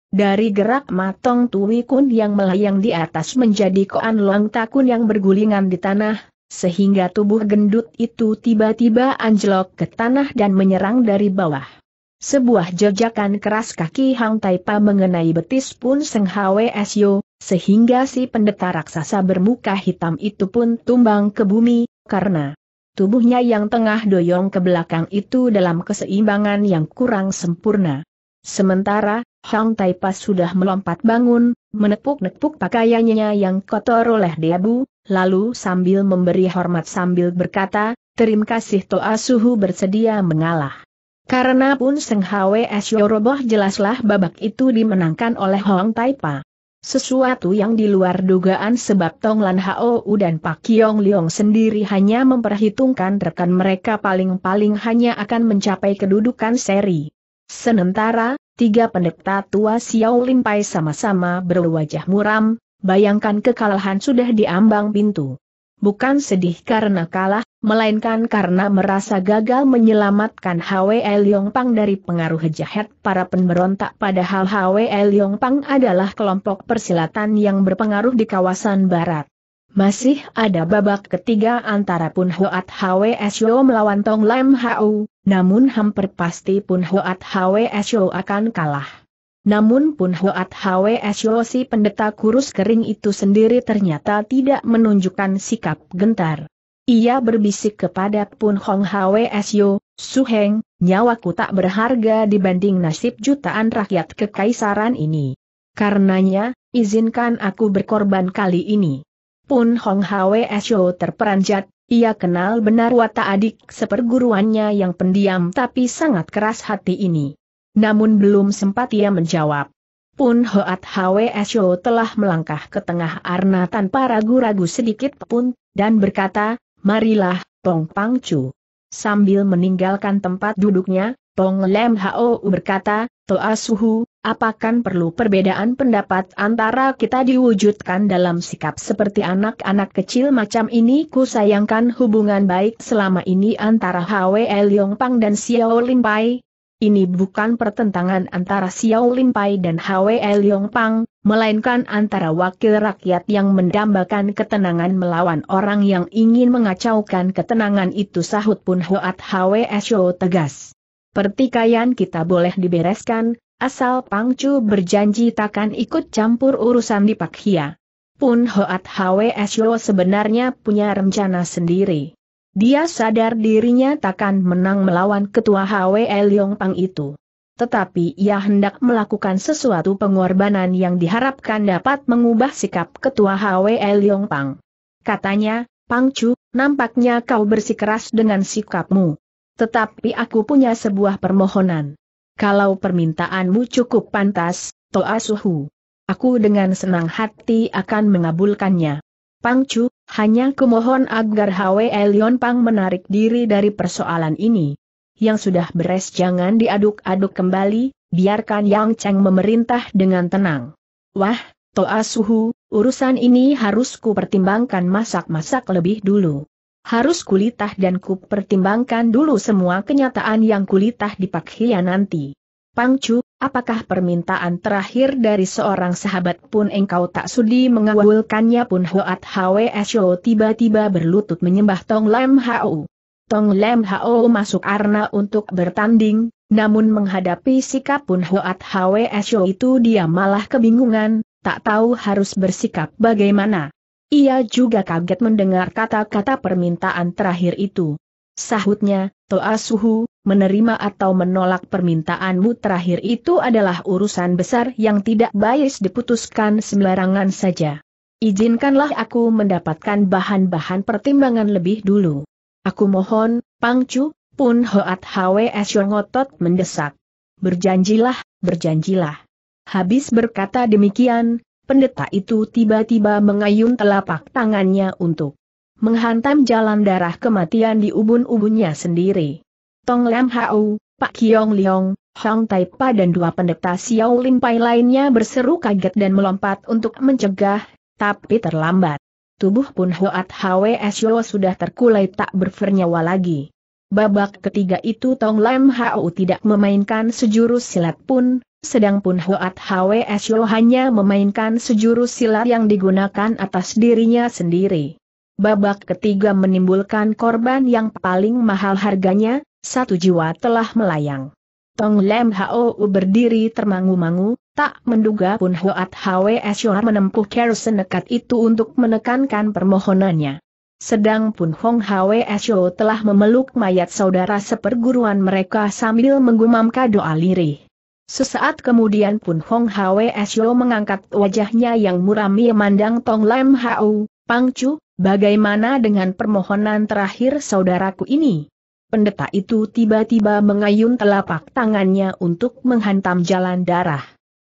Dari gerak matong Tui Kun yang melayang di atas menjadi Koan Long Takun yang bergulingan di tanah, sehingga tubuh gendut itu tiba-tiba anjlok ke tanah dan menyerang dari bawah. Sebuah jejakan keras kaki Hang Taipa mengenai betis pun Seng Hwe sehingga si pendeta raksasa bermuka hitam itu pun tumbang ke bumi, karena tubuhnya yang tengah doyong ke belakang itu dalam keseimbangan yang kurang sempurna. Sementara, Hang Taipa sudah melompat bangun, menepuk-nepuk pakaiannya yang kotor oleh debu, lalu sambil memberi hormat sambil berkata, terima kasih Toa Suhu bersedia mengalah. Karena pun Seng Hwsyo roboh jelaslah babak itu dimenangkan oleh Hong Taipa. Sesuatu yang di luar dugaan sebab Tong Lan Hao dan Pak Kiong Leong sendiri hanya memperhitungkan rekan mereka paling-paling hanya akan mencapai kedudukan seri. Sementara, tiga pendeta tua Xiao Limpai sama-sama berwajah muram, bayangkan kekalahan sudah diambang pintu. Bukan sedih karena kalah, melainkan karena merasa gagal menyelamatkan Hwe Pang dari pengaruh jahat para pemberontak padahal Hwe Pang adalah kelompok persilatan yang berpengaruh di kawasan barat. Masih ada babak ketiga antara Pun Hoat Hwe Syo melawan Tong Lam Hau, namun hampir pasti Pun Hoat Hwe Syo akan kalah. Namun pun Hoat Hwe Syo si pendeta kurus kering itu sendiri ternyata tidak menunjukkan sikap gentar. Ia berbisik kepada Pun Hong Hwsyo, Suheng, nyawaku tak berharga dibanding nasib jutaan rakyat kekaisaran ini. Karenanya, izinkan aku berkorban kali ini. Pun Hong Hwsyo terperanjat, ia kenal benar watak adik seperguruannya yang pendiam tapi sangat keras hati ini. Namun belum sempat ia menjawab. Pun Hoat Hwsyo telah melangkah ke tengah arna tanpa ragu-ragu sedikit pun, dan berkata, marilah, Pong Pangcu. Sambil meninggalkan tempat duduknya, Pong Lem Hao berkata, Toa Suhu, apakan perlu perbedaan pendapat antara kita diwujudkan dalam sikap seperti anak-anak kecil macam ini ku sayangkan hubungan baik selama ini antara Hwe Leong Pang dan Xiao Limpai, ini bukan pertentangan antara Xiao Limpai dan Hwe Leong Pang, melainkan antara wakil rakyat yang mendambakan ketenangan melawan orang yang ingin mengacaukan ketenangan itu sahut pun Hoat Hwe Sho tegas. Pertikaian kita boleh dibereskan, asal Pangcu berjanji takkan ikut campur urusan di Pakhia. Pun Hoat Hwe Sho sebenarnya punya rencana sendiri. Dia sadar dirinya takkan menang melawan ketua Hwe Leong Pang itu. Tetapi ia hendak melakukan sesuatu pengorbanan yang diharapkan dapat mengubah sikap ketua Hwe Leong Pang. Katanya, Pangcu, nampaknya kau bersikeras dengan sikapmu. Tetapi aku punya sebuah permohonan. Kalau permintaanmu cukup pantas, Toa Suhu. Aku dengan senang hati akan mengabulkannya. Pangcu, hanya kumohon agar Hwe Elion Pang menarik diri dari persoalan ini. Yang sudah beres jangan diaduk-aduk kembali, biarkan Yang Cheng memerintah dengan tenang. Wah, Toa Suhu, urusan ini harus ku pertimbangkan masak-masak lebih dulu. Harus kulitah dan ku pertimbangkan dulu semua kenyataan yang kulitah di Pakhia nanti. Pangcu, apakah permintaan terakhir dari seorang sahabat pun engkau tak sudi mengabulkannya pun Hoat Hwe Sho tiba-tiba berlutut menyembah Tong Lam Hao. Tong Lam Hao masuk arna untuk bertanding, namun menghadapi sikap pun Hoat Hwe Sho itu dia malah kebingungan, tak tahu harus bersikap bagaimana. Ia juga kaget mendengar kata-kata permintaan terakhir itu. Sahutnya, Toa Suhu, menerima atau menolak permintaanmu terakhir itu adalah urusan besar yang tidak bias diputuskan sembarangan saja. Izinkanlah aku mendapatkan bahan-bahan pertimbangan lebih dulu. Aku mohon, Pangcu, pun Hoat Hwe ngotot mendesak. Berjanjilah, berjanjilah. Habis berkata demikian, pendeta itu tiba-tiba mengayun telapak tangannya untuk menghantam jalan darah kematian di ubun-ubunnya sendiri. Tong Lam Hau, Pak Kiong Leong, Hong Taipa dan dua pendeta Xiao Limpai lainnya berseru kaget dan melompat untuk mencegah, tapi terlambat. Tubuh pun Hoat Hwe Syo sudah terkulai tak bernyawa lagi. Babak ketiga itu Tong Lam Hau tidak memainkan sejurus silat pun, sedang pun Hoat Hwe Syo hanya memainkan sejurus silat yang digunakan atas dirinya sendiri. Babak ketiga menimbulkan korban yang paling mahal harganya, satu jiwa telah melayang. Tong Lem Hao berdiri termangu-mangu, tak menduga pun Hoat Hwe Syoar menempuh cara senekat itu untuk menekankan permohonannya. Sedang pun Hong Hwe Syo telah memeluk mayat saudara seperguruan mereka sambil menggumamkan doa lirih. Sesaat kemudian pun Hong Hwe Syo mengangkat wajahnya yang muram memandang Tong Lem Hao, Pangcu, bagaimana dengan permohonan terakhir saudaraku ini? Pendeta itu tiba-tiba mengayun telapak tangannya untuk menghantam jalan darah.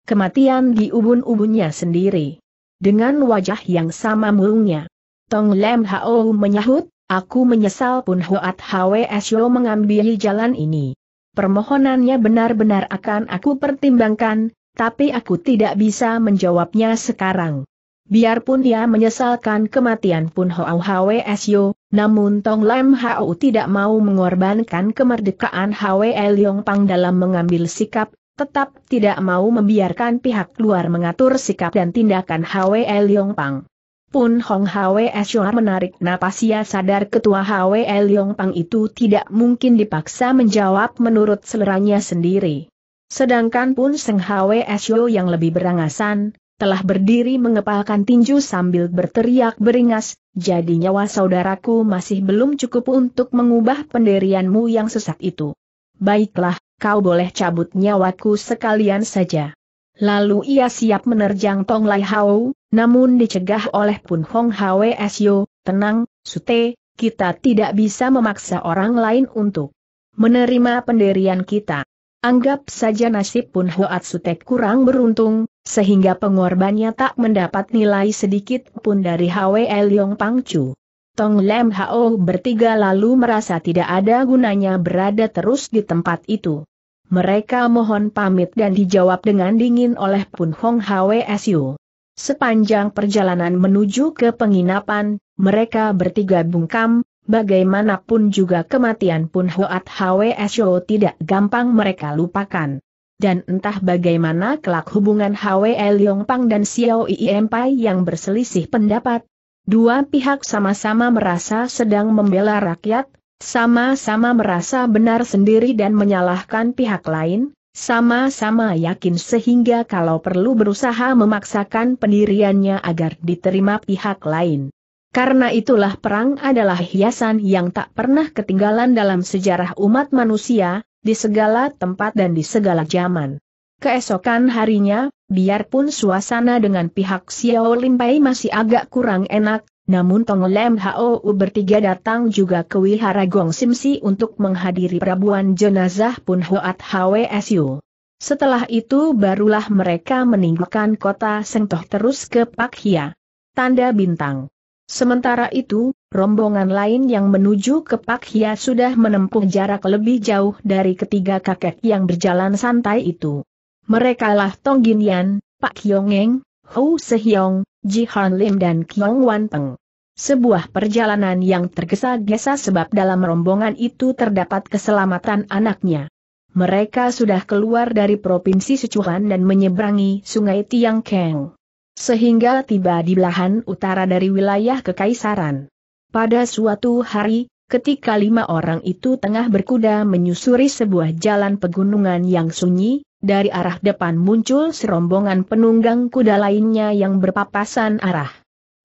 Kematian di ubun-ubunnya sendiri. Dengan wajah yang sama mulungnya. Tong Lem Hao menyahut, aku menyesal pun Hoat Hwsyo mengambil jalan ini. Permohonannya benar-benar akan aku pertimbangkan, tapi aku tidak bisa menjawabnya sekarang. Biarpun dia menyesalkan kematian pun Hoa Hwsyo, namun Tong Lam Hao tidak mau mengorbankan kemerdekaan Hwe Leong Pang dalam mengambil sikap, tetap tidak mau membiarkan pihak luar mengatur sikap dan tindakan Hwe Leong Pang. Pun Hong Hwsyo menarik napas ia sadar ketua Hwe Leong Pang itu tidak mungkin dipaksa menjawab menurut seleranya sendiri. Sedangkan pun Seng Hwsyo yang lebih berangasan, telah berdiri mengepalkan tinju sambil berteriak beringas, jadi nyawa saudaraku masih belum cukup untuk mengubah pendirianmu yang sesat itu. Baiklah, kau boleh cabut nyawaku sekalian saja. Lalu ia siap menerjang Tong Lai Hao, namun dicegah oleh Pun Hong Hwe Syo, tenang, Sute, kita tidak bisa memaksa orang lain untuk menerima pendirian kita. Anggap saja nasib Pun Hoat Sutek kurang beruntung, sehingga pengorbannya tak mendapat nilai sedikit pun dari Hwe Leong Pangcu. Tong Lem Hao bertiga lalu merasa tidak ada gunanya berada terus di tempat itu. Mereka mohon pamit dan dijawab dengan dingin oleh Pun Hong Hwe Su. Sepanjang perjalanan menuju ke penginapan, mereka bertiga bungkam, Bagaimanapun juga kematian pun Hoat Hwsyo tidak gampang mereka lupakan. Dan entah bagaimana kelak hubungan Hwe Leong Pang dan Xiao I Empai yang berselisih pendapat. Dua pihak sama-sama merasa sedang membela rakyat, sama-sama merasa benar sendiri dan menyalahkan pihak lain, sama-sama yakin sehingga kalau perlu berusaha memaksakan pendiriannya agar diterima pihak lain. Karena itulah perang adalah hiasan yang tak pernah ketinggalan dalam sejarah umat manusia, di segala tempat dan di segala zaman. Keesokan harinya, biarpun suasana dengan pihak Xiao Limpai masih agak kurang enak, namun Tong Lem Hao bertiga datang juga ke Wihara Gong Simsi untuk menghadiri perabuan jenazah Pun Hoat Hwsu. Setelah itu barulah mereka meninggalkan kota Sengtoh terus ke Pak Hia. Tanda bintang. Sementara itu, rombongan lain yang menuju ke Pak Hia sudah menempuh jarak lebih jauh dari ketiga kakek yang berjalan santai itu. Mereka lah Tong Gin Yan, Pak Eng, Hu Sehyong, Ji Han Lim dan Kiong Wan Peng. Sebuah perjalanan yang tergesa-gesa sebab dalam rombongan itu terdapat keselamatan anaknya. Mereka sudah keluar dari Provinsi Sichuan dan menyeberangi Sungai Tiang Keng sehingga tiba di belahan utara dari wilayah kekaisaran. Pada suatu hari, ketika lima orang itu tengah berkuda menyusuri sebuah jalan pegunungan yang sunyi, dari arah depan muncul serombongan penunggang kuda lainnya yang berpapasan arah.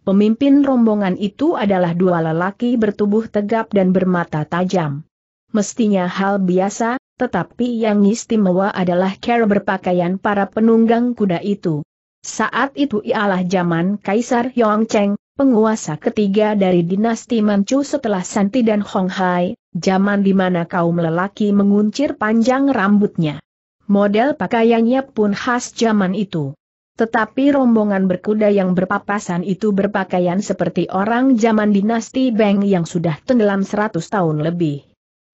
Pemimpin rombongan itu adalah dua lelaki bertubuh tegap dan bermata tajam. Mestinya hal biasa, tetapi yang istimewa adalah cara berpakaian para penunggang kuda itu. Saat itu ialah zaman Kaisar Yongcheng, penguasa ketiga dari dinasti Manchu setelah Santi dan Hong Hai, zaman di mana kaum lelaki menguncir panjang rambutnya. Model pakaiannya pun khas zaman itu. Tetapi rombongan berkuda yang berpapasan itu berpakaian seperti orang zaman dinasti Beng yang sudah tenggelam seratus tahun lebih.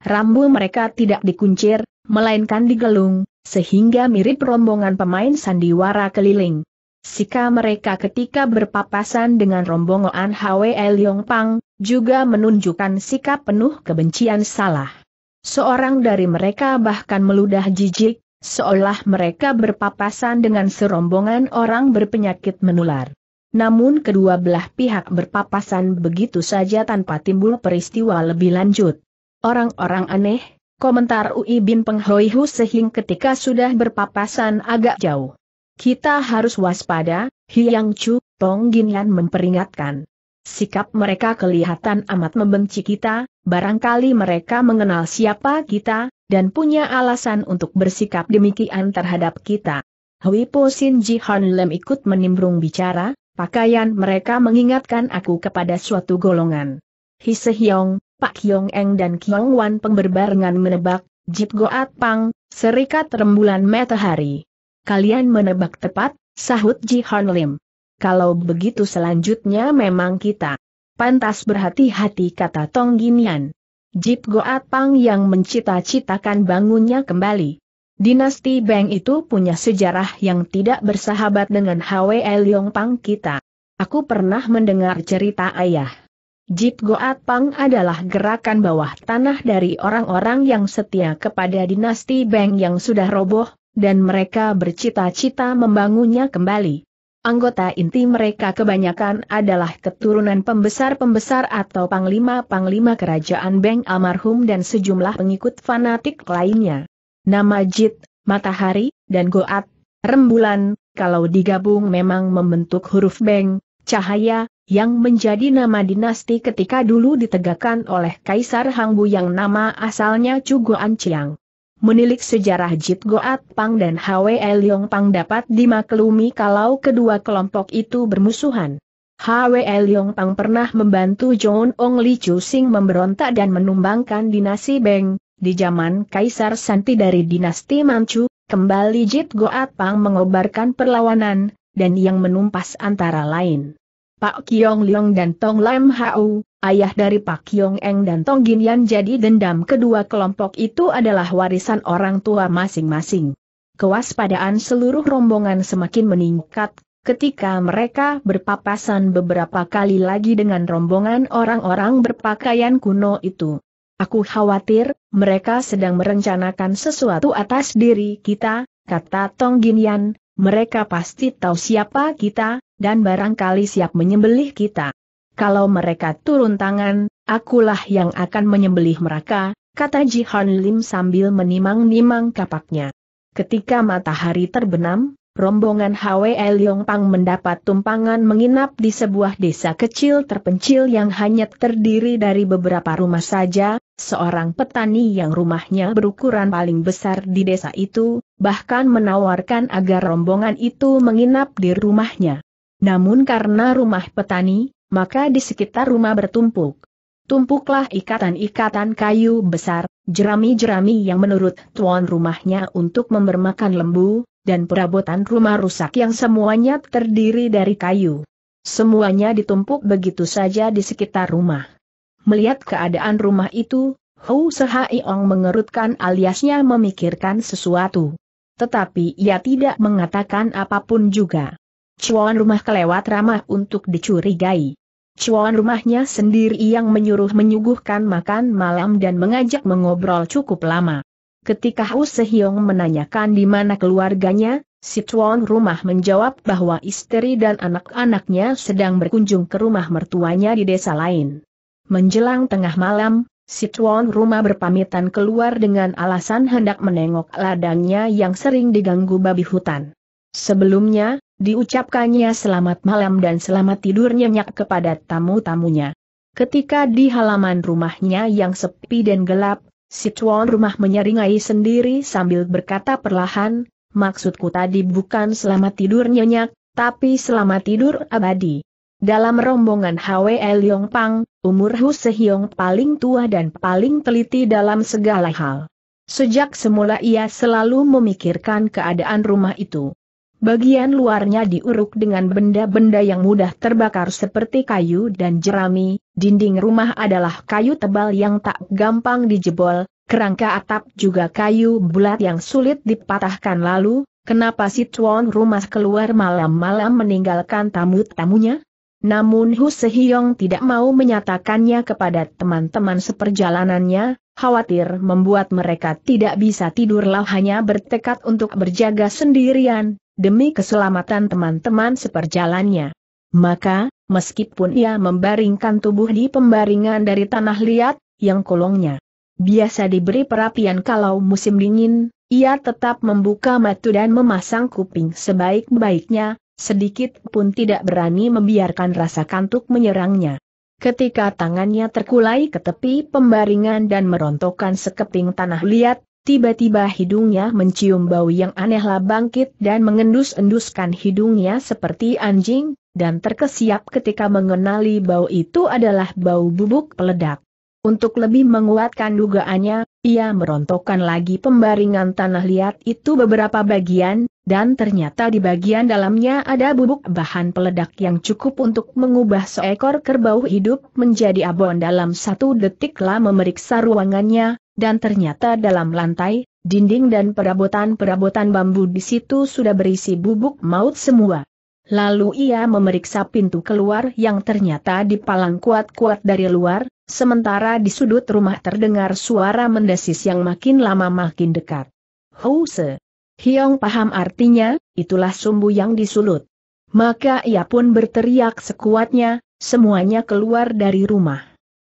Rambu mereka tidak dikuncir, melainkan digelung, sehingga mirip rombongan pemain sandiwara keliling. Sika mereka ketika berpapasan dengan rombongan Hwe Leong Pang, juga menunjukkan sikap penuh kebencian salah. Seorang dari mereka bahkan meludah jijik, seolah mereka berpapasan dengan serombongan orang berpenyakit menular. Namun kedua belah pihak berpapasan begitu saja tanpa timbul peristiwa lebih lanjut. Orang-orang aneh, komentar Ui Bin Penghoihu sehingga ketika sudah berpapasan agak jauh. Kita harus waspada, Hiang Chu, Tong Ginyan memperingatkan. Sikap mereka kelihatan amat membenci kita, barangkali mereka mengenal siapa kita, dan punya alasan untuk bersikap demikian terhadap kita. Hui Po Sin Ji Han Lem ikut menimbrung bicara, Pakaian mereka mengingatkan aku kepada suatu golongan. Hise Hyong, Pak Hyong Eng dan Kyong Wan pengberbarengan menebak, Jit Goat Pang, serikat rembulan matahari. Kalian menebak tepat, sahut Ji Han Lim. Kalau begitu selanjutnya memang kita. Pantas berhati-hati kata Tong Ginian. Jit Goat Pang yang mencita-citakan bangunnya kembali. Dinasti Beng itu punya sejarah yang tidak bersahabat dengan Hwe Leong Pang kita. Aku pernah mendengar cerita ayah. Jit Goat Pang adalah gerakan bawah tanah dari orang-orang yang setia kepada dinasti Beng yang sudah roboh, dan mereka bercita-cita membangunnya kembali. Anggota inti mereka kebanyakan adalah keturunan pembesar-pembesar atau panglima-panglima kerajaan Beng almarhum dan sejumlah pengikut fanatik lainnya. Nama Jit, matahari, dan Goat, rembulan, kalau digabung memang membentuk huruf Beng, cahaya, yang menjadi nama dinasti ketika dulu ditegakkan oleh Kaisar Hangbu yang nama asalnya Chu Goan Chiang. Menilik sejarah Jit Goat Pang dan Hwe Leong Pang dapat dimaklumi kalau kedua kelompok itu bermusuhan. Hwe Leong Pang pernah membantu John Ong Li Chu Sing memberontak dan menumbangkan dinasti Beng, di zaman Kaisar Santi dari dinasti Manchu, kembali Jit Goat Pang mengobarkan perlawanan, dan yang menumpas antara lain. Pak Kiong Leong dan Tong Lam Hau, ayah dari Pak Kiong Eng dan Tong Ginian jadi dendam kedua kelompok itu adalah warisan orang tua masing-masing. Kewaspadaan seluruh rombongan semakin meningkat, ketika mereka berpapasan beberapa kali lagi dengan rombongan orang-orang berpakaian kuno itu. Aku khawatir, mereka sedang merencanakan sesuatu atas diri kita, kata Tong Ginian, mereka pasti tahu siapa kita, dan barangkali siap menyembelih kita. Kalau mereka turun tangan, akulah yang akan menyembelih mereka, kata Ji Han Lim sambil menimang-nimang kapaknya. Ketika matahari terbenam, rombongan Hwe Leong Pang mendapat tumpangan menginap di sebuah desa kecil terpencil yang hanya terdiri dari beberapa rumah saja, seorang petani yang rumahnya berukuran paling besar di desa itu, bahkan menawarkan agar rombongan itu menginap di rumahnya. Namun karena rumah petani, maka di sekitar rumah bertumpuk. Tumpuklah ikatan-ikatan kayu besar, jerami-jerami yang menurut tuan rumahnya untuk membermakan lembu, dan perabotan rumah rusak yang semuanya terdiri dari kayu. Semuanya ditumpuk begitu saja di sekitar rumah. Melihat keadaan rumah itu, Hu Ong mengerutkan aliasnya memikirkan sesuatu. Tetapi ia tidak mengatakan apa pun juga. Cuan rumah kelewat ramah untuk dicurigai. Cuan rumahnya sendiri yang menyuruh menyuguhkan makan malam dan mengajak mengobrol cukup lama. Ketika Hu Sehyong menanyakan di mana keluarganya, si tuan rumah menjawab bahwa istri dan anak-anaknya sedang berkunjung ke rumah mertuanya di desa lain. Menjelang tengah malam, si tuan rumah berpamitan keluar dengan alasan hendak menengok ladangnya yang sering diganggu babi hutan. Sebelumnya, diucapkannya selamat malam dan selamat tidur nyenyak kepada tamu-tamunya. Ketika di halaman rumahnya yang sepi dan gelap, Si tuan rumah menyeringai sendiri sambil berkata perlahan, maksudku tadi bukan selamat tidur nyenyak, tapi selamat tidur abadi. Dalam rombongan Hwe Leong Pang, umur Hu Sehyong paling tua dan paling teliti dalam segala hal. Sejak semula ia selalu memikirkan keadaan rumah itu. Bagian luarnya diuruk dengan benda-benda yang mudah terbakar seperti kayu dan jerami, dinding rumah adalah kayu tebal yang tak gampang dijebol, kerangka atap juga kayu bulat yang sulit dipatahkan. Lalu, kenapa si tuan rumah keluar malam-malam meninggalkan tamu-tamunya? Namun Hu Sehyong tidak mau menyatakannya kepada teman-teman seperjalanannya, khawatir membuat mereka tidak bisa tidurlah hanya bertekad untuk berjaga sendirian, demi keselamatan teman-teman seperjalannya. Maka, meskipun ia membaringkan tubuh di pembaringan dari tanah liat, yang kolongnya biasa diberi perapian kalau musim dingin, ia tetap membuka mata dan memasang kuping sebaik-baiknya, sedikit pun tidak berani membiarkan rasa kantuk menyerangnya. Ketika tangannya terkulai ke tepi pembaringan dan merontokkan sekeping tanah liat, Tiba-tiba hidungnya mencium bau yang anehlah bangkit dan mengendus-enduskan hidungnya seperti anjing, dan terkesiap ketika mengenali bau itu adalah bau bubuk peledak. Untuk lebih menguatkan dugaannya, ia merontokkan lagi pembaringan tanah liat itu beberapa bagian, dan ternyata di bagian dalamnya ada bubuk bahan peledak yang cukup untuk mengubah seekor kerbau hidup menjadi abon dalam satu detiklah memeriksa ruangannya, dan ternyata dalam lantai, dinding dan perabotan-perabotan bambu di situ sudah berisi bubuk maut semua. Lalu ia memeriksa pintu keluar yang ternyata dipalang kuat-kuat dari luar, sementara di sudut rumah terdengar suara mendesis yang makin lama makin dekat. Huse! Hyong paham artinya, itulah sumbu yang disulut. Maka ia pun berteriak sekuatnya, semuanya keluar dari rumah.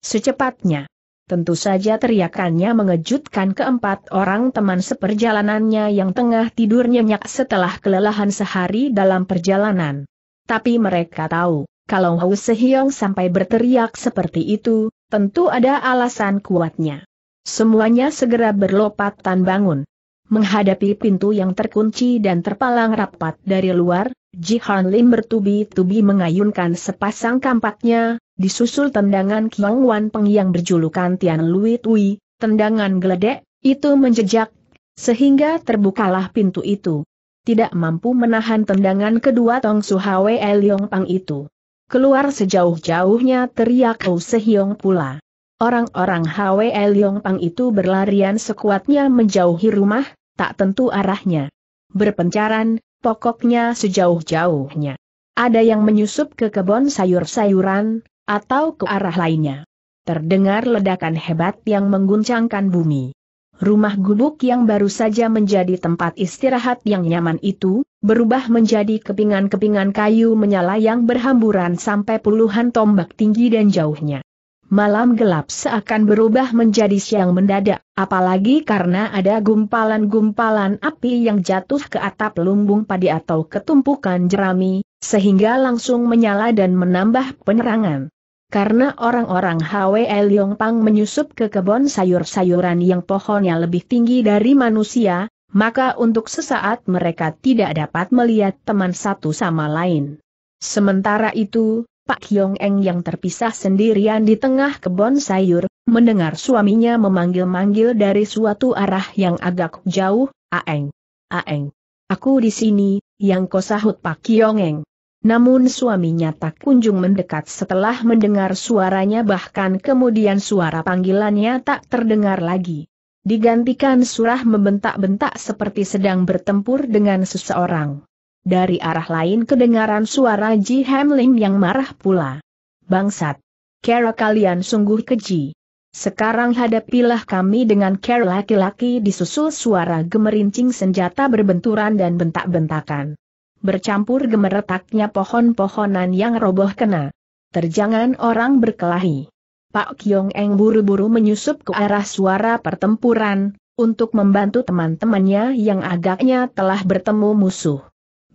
Secepatnya. Tentu saja teriakannya mengejutkan keempat orang teman seperjalanannya yang tengah tidur nyenyak setelah kelelahan sehari dalam perjalanan. Tapi mereka tahu, kalau Hu Sehyong sampai berteriak seperti itu, tentu ada alasan kuatnya. Semuanya segera berlopatan bangun. Menghadapi pintu yang terkunci dan terpalang rapat dari luar, Ji Han Lim bertubi-tubi mengayunkan sepasang kampaknya, disusul tendangan Kiong Wan Peng yang berjulukan Tian Lui Tui, tendangan geledek, itu menjejak, sehingga terbukalah pintu itu. Tidak mampu menahan tendangan kedua Tong Su Hwe Leong Pang itu. Keluar sejauh-jauhnya teriak Ou Sehyong pula. Orang-orang Hwe Leong Pang itu berlarian sekuatnya menjauhi rumah, tak tentu arahnya. Berpencaran, pokoknya sejauh-jauhnya. Ada yang menyusup ke kebun sayur-sayuran, atau ke arah lainnya. Terdengar ledakan hebat yang mengguncangkan bumi. Rumah gubuk yang baru saja menjadi tempat istirahat yang nyaman itu, berubah menjadi kepingan-kepingan kayu menyala yang berhamburan sampai puluhan tombak tinggi dan jauhnya. Malam gelap seakan berubah menjadi siang mendadak, apalagi karena ada gumpalan-gumpalan api yang jatuh ke atap lumbung padi atau ketumpukan jerami, sehingga langsung menyala dan menambah penerangan. Karena orang-orang Hwe Leong Pang menyusup ke kebun sayur-sayuran yang pohonnya lebih tinggi dari manusia, maka untuk sesaat mereka tidak dapat melihat teman satu sama lain. Sementara itu, Pak Hyong Eng yang terpisah sendirian di tengah kebun sayur, mendengar suaminya memanggil-manggil dari suatu arah yang agak jauh, Aeng. Aeng. Aku di sini, yang kau sahut Pak Hyong Eng. Namun suaminya tak kunjung mendekat setelah mendengar suaranya bahkan kemudian suara panggilannya tak terdengar lagi. Digantikan surah membentak-bentak seperti sedang bertempur dengan seseorang. Dari arah lain kedengaran suara Ji Hamlim yang marah pula. Bangsat! Kera kalian sungguh keji. Sekarang hadapilah kami dengan care laki-laki disusul suara gemerincing senjata berbenturan dan bentak-bentakan bercampur gemeretaknya pohon-pohonan yang roboh kena. Terjangan orang berkelahi. Pak Kiong Eng buru-buru menyusup ke arah suara pertempuran, untuk membantu teman-temannya yang agaknya telah bertemu musuh.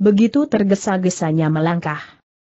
Begitu tergesa-gesanya melangkah.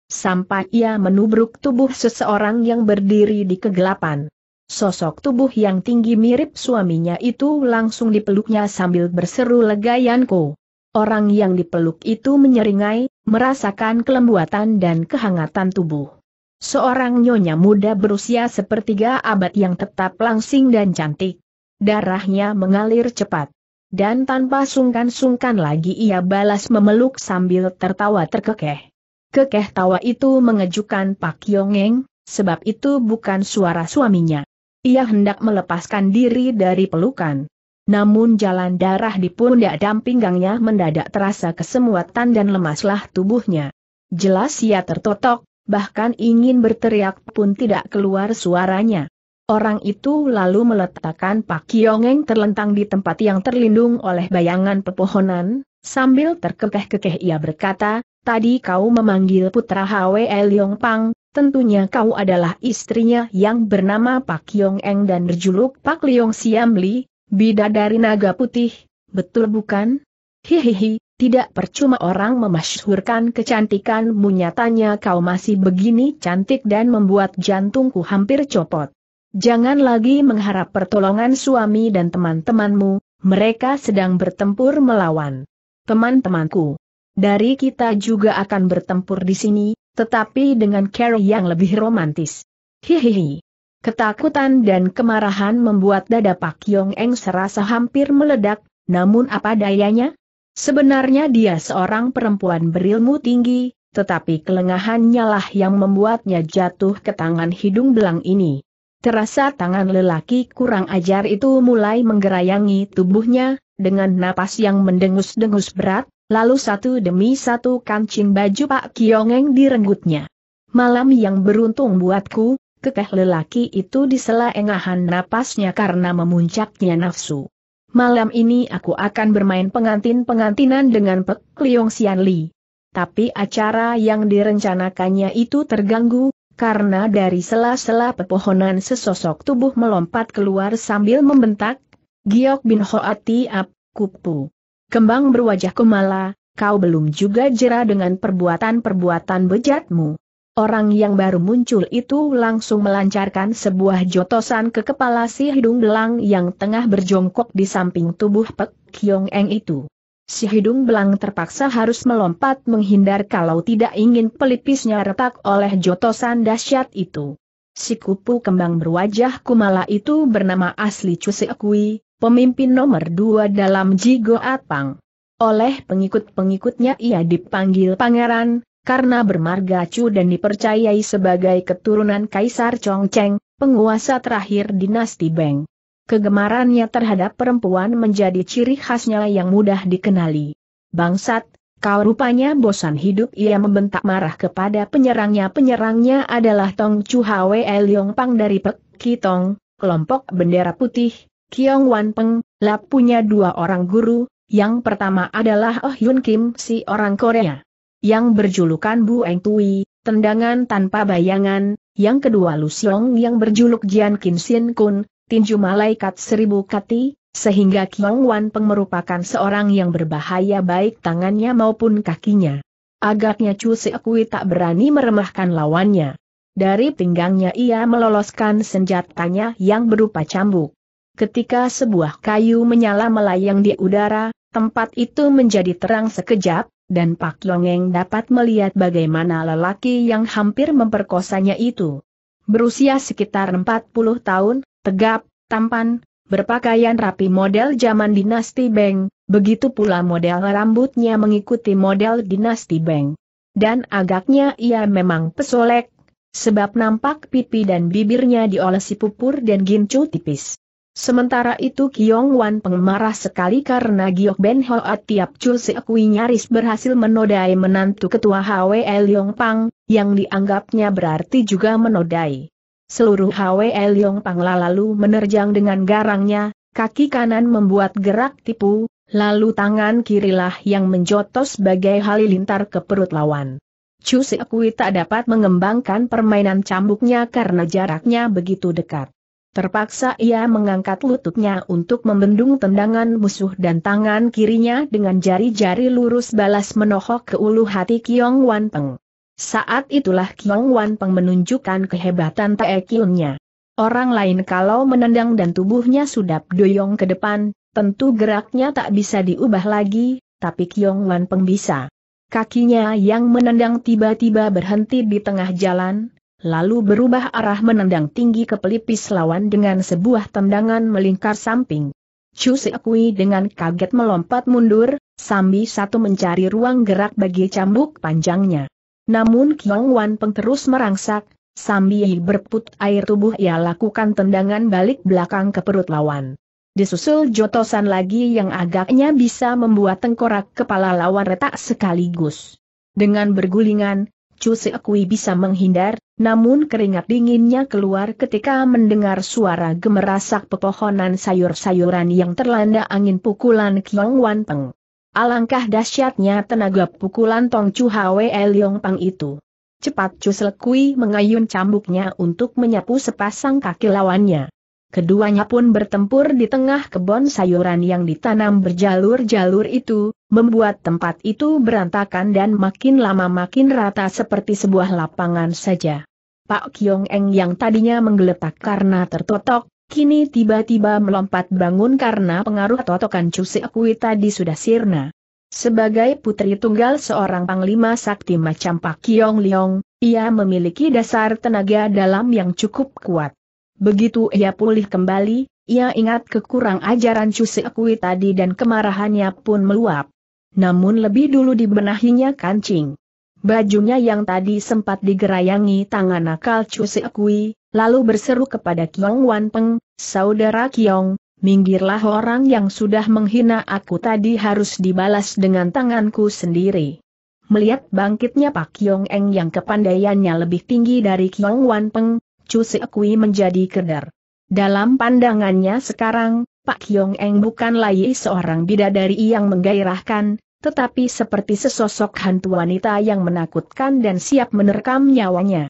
Sampai ia menubruk tubuh seseorang yang berdiri di kegelapan. Sosok tubuh yang tinggi mirip suaminya itu langsung dipeluknya sambil berseru legayanku. Orang yang dipeluk itu menyeringai, merasakan kelembuatan dan kehangatan tubuh. Seorang nyonya muda berusia sepertiga abad yang tetap langsing dan cantik. Darahnya mengalir cepat. Dan tanpa sungkan-sungkan lagi ia balas memeluk sambil tertawa terkekeh. Kekeh tawa itu mengejutkan Pak Yongeng, sebab itu bukan suara suaminya. Ia hendak melepaskan diri dari pelukan. Namun jalan darah di pundak dan pinggangnya mendadak terasa kesemuatan dan lemaslah tubuhnya. Jelas ia tertotok, bahkan ingin berteriak pun tidak keluar suaranya. Orang itu lalu meletakkan Pak Kiongeng terlentang di tempat yang terlindung oleh bayangan pepohonan, sambil terkekeh-kekeh ia berkata, tadi kau memanggil putra Hwe Leong Pang, tentunya kau adalah istrinya yang bernama Pak Kiong Eng dan berjuluk Pak Leong Siam Li, Bidadari naga putih, betul bukan? Hihihi, tidak percuma orang memasyhurkan kecantikanmu nyatanya kau masih begini cantik dan membuat jantungku hampir copot. Jangan lagi mengharap pertolongan suami dan teman-temanmu, mereka sedang bertempur melawan. Teman-temanku. Dari kita juga akan bertempur di sini, tetapi dengan cara yang lebih romantis. Hihihi. Ketakutan dan kemarahan membuat dada Pak Yong Eng serasa hampir meledak, namun apa dayanya? Sebenarnya dia seorang perempuan berilmu tinggi, tetapi kelengahannya lah yang membuatnya jatuh ke tangan hidung belang ini. Terasa tangan lelaki kurang ajar itu mulai menggerayangi tubuhnya, dengan napas yang mendengus-dengus berat, lalu satu demi satu kancing baju Pak Kiongeng direnggutnya. Malam yang beruntung buatku, kekeh lelaki itu disela engahan napasnya karena memuncaknya nafsu. Malam ini aku akan bermain pengantin-pengantinan dengan Pek Kliong Sian Li tapi acara yang direncanakannya itu terganggu, karena dari sela-sela pepohonan sesosok tubuh melompat keluar sambil membentak, Giok bin Hoati ap, kupu. Kembang berwajah kemala, kau belum juga jera dengan perbuatan-perbuatan bejatmu. Orang yang baru muncul itu langsung melancarkan sebuah jotosan ke kepala si hidung belang yang tengah berjongkok di samping tubuh Pek Kiong Eng itu. Si hidung belang terpaksa harus melompat menghindar kalau tidak ingin pelipisnya retak oleh jotosan dahsyat itu. Si kupu kembang berwajah kumala itu bernama asli Kui, pemimpin nomor dua dalam Jigo Atpang. Oleh pengikut-pengikutnya ia dipanggil pangeran, karena bermarga Chu dan dipercayai sebagai keturunan Kaisar Chongcheng, penguasa terakhir dinasti Beng. Kegemarannya terhadap perempuan menjadi ciri khasnya yang mudah dikenali. Bangsat, kau rupanya bosan hidup ia membentak marah kepada penyerangnya. Penyerangnya adalah Tong Chu Hwe Leong Pang dari Pek Kitong, kelompok bendera putih, Kiong Wan Peng, lah punya dua orang guru, yang pertama adalah Oh Yun Kim si orang Korea. Yang berjulukan Bu Eng Tui, tendangan tanpa bayangan, yang kedua Lu Xiong yang berjuluk Jian Kin Sin Kun, tinju malaikat seribu kati, sehingga Kiong Wan Peng merupakan seorang yang berbahaya baik tangannya maupun kakinya. Agaknya Chu Seokui tak berani meremahkan lawannya. Dari pinggangnya ia meloloskan senjatanya yang berupa cambuk. Ketika sebuah kayu menyala melayang di udara, tempat itu menjadi terang sekejap, dan Pak Yongeng dapat melihat bagaimana lelaki yang hampir memperkosanya itu. Berusia sekitar 40 tahun, tegap, tampan, berpakaian rapi model zaman dinasti Beng, begitu pula model rambutnya mengikuti model dinasti Beng. Dan agaknya ia memang pesolek, sebab nampak pipi dan bibirnya diolesi pupur dan gincu tipis. Sementara itu Kiong Wan pengemarah sekali karena Giok Ben Hoa tiap Chul Seokui nyaris berhasil menodai menantu ketua Hwe Leong Pang, yang dianggapnya berarti juga menodai. Seluruh Hwe Leong Pangla lalu menerjang dengan garangnya, kaki kanan membuat gerak tipu, lalu tangan kirilah yang menjotos sebagai halilintar ke perut lawan. Chu Kui tak dapat mengembangkan permainan cambuknya karena jaraknya begitu dekat. Terpaksa ia mengangkat lututnya untuk membendung tendangan musuh dan tangan kirinya dengan jari-jari lurus balas menohok ke ulu hati Kiong Wan Peng. Saat itulah Kiong Wan Peng menunjukkan kehebatan Taekilnya. Orang lain kalau menendang dan tubuhnya sudah doyong ke depan, tentu geraknya tak bisa diubah lagi, tapi Kiong Wan Peng bisa. Kakinya yang menendang tiba-tiba berhenti di tengah jalan, lalu berubah arah menendang tinggi ke pelipis lawan dengan sebuah tendangan melingkar samping. Chu Seokui dengan kaget melompat mundur, sambil satu mencari ruang gerak bagi cambuk panjangnya. Namun Kiong Wan Peng terus merangsak, sambil berput air tubuh ia lakukan tendangan balik belakang ke perut lawan. Disusul jotosan lagi yang agaknya bisa membuat tengkorak kepala lawan retak sekaligus. Dengan bergulingan, Chu Seokui bisa menghindar, namun keringat dinginnya keluar ketika mendengar suara gemerasak pepohonan sayur-sayuran yang terlanda angin pukulan Kiong Wan Peng. Alangkah dahsyatnya tenaga pukulan Tong Chu Hwe Leong Pang itu. Cepat Chu Selekui mengayun cambuknya untuk menyapu sepasang kaki lawannya. Keduanya pun bertempur di tengah kebun sayuran yang ditanam berjalur-jalur itu, membuat tempat itu berantakan dan makin lama makin rata seperti sebuah lapangan saja. Pak Kiong Eng yang tadinya menggeletak karena tertotok, kini tiba-tiba melompat bangun karena pengaruh totokan Cusi Kui tadi sudah sirna. Sebagai putri tunggal seorang panglima sakti macam Pak Kiong Leong, ia memiliki dasar tenaga dalam yang cukup kuat. Begitu ia pulih kembali, ia ingat kekurang ajaran Chu Sekui tadi dan kemarahannya pun meluap. Namun lebih dulu dibenahinya kancing. Bajunya yang tadi sempat digerayangi tangan nakal Chu lalu berseru kepada Kiong Wan Peng, Saudara Kiong, minggirlah orang yang sudah menghina aku tadi harus dibalas dengan tanganku sendiri. Melihat bangkitnya Pak Kiong Eng yang kepandaiannya lebih tinggi dari Kiong Wan Peng, Chu menjadi kedar. Dalam pandangannya sekarang, Pak Kiong Eng bukan lagi seorang bidadari yang menggairahkan, tetapi seperti sesosok hantu wanita yang menakutkan dan siap menerkam nyawanya.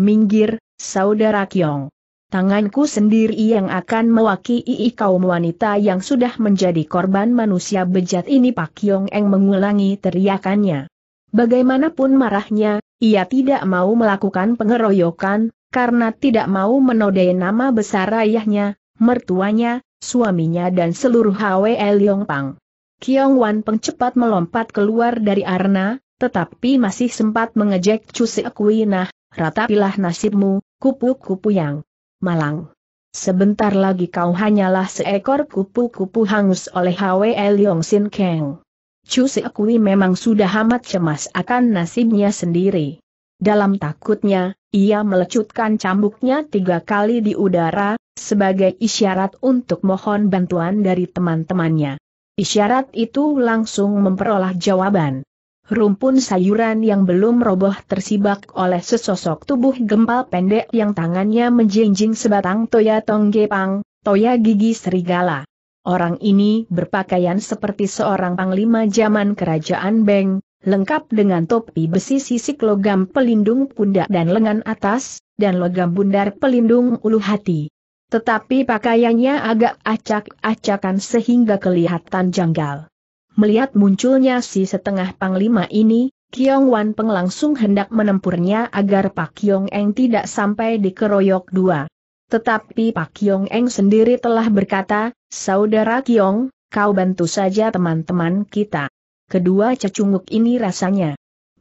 Minggir, saudara Kiong. Tanganku sendiri yang akan mewakili kaum wanita yang sudah menjadi korban manusia bejat ini Pak Kiong Eng mengulangi teriakannya. Bagaimanapun marahnya, ia tidak mau melakukan pengeroyokan, karena tidak mau menodai nama besar ayahnya, mertuanya, suaminya dan seluruh Hwe Leong Pang. Kiong Wan Peng cepat melompat keluar dari arena, tetapi masih sempat mengejek Kui nah, ratapilah nasibmu, kupu-kupu yang malang. Sebentar lagi kau hanyalah seekor kupu-kupu hangus oleh Hwe Leong Sin Kang. Chu Kui memang sudah amat cemas akan nasibnya sendiri. Dalam takutnya, ia melecutkan cambuknya tiga kali di udara, sebagai isyarat untuk mohon bantuan dari teman-temannya. Isyarat itu langsung memperoleh jawaban. Rumpun sayuran yang belum roboh tersibak oleh sesosok tubuh gempal pendek yang tangannya menjinjing sebatang toya tonggepang, toya gigi serigala. Orang ini berpakaian seperti seorang panglima zaman kerajaan Beng, lengkap dengan topi besi sisik logam pelindung pundak dan lengan atas, dan logam bundar pelindung ulu hati. Tetapi pakaiannya agak acak-acakan sehingga kelihatan janggal. Melihat munculnya si setengah panglima ini, Kiong Wan Peng langsung hendak menempurnya agar Pak Kiong Eng tidak sampai dikeroyok dua. Tetapi Pak Kiong Eng sendiri telah berkata, Saudara Kiong, kau bantu saja teman-teman kita kedua cecunguk ini rasanya.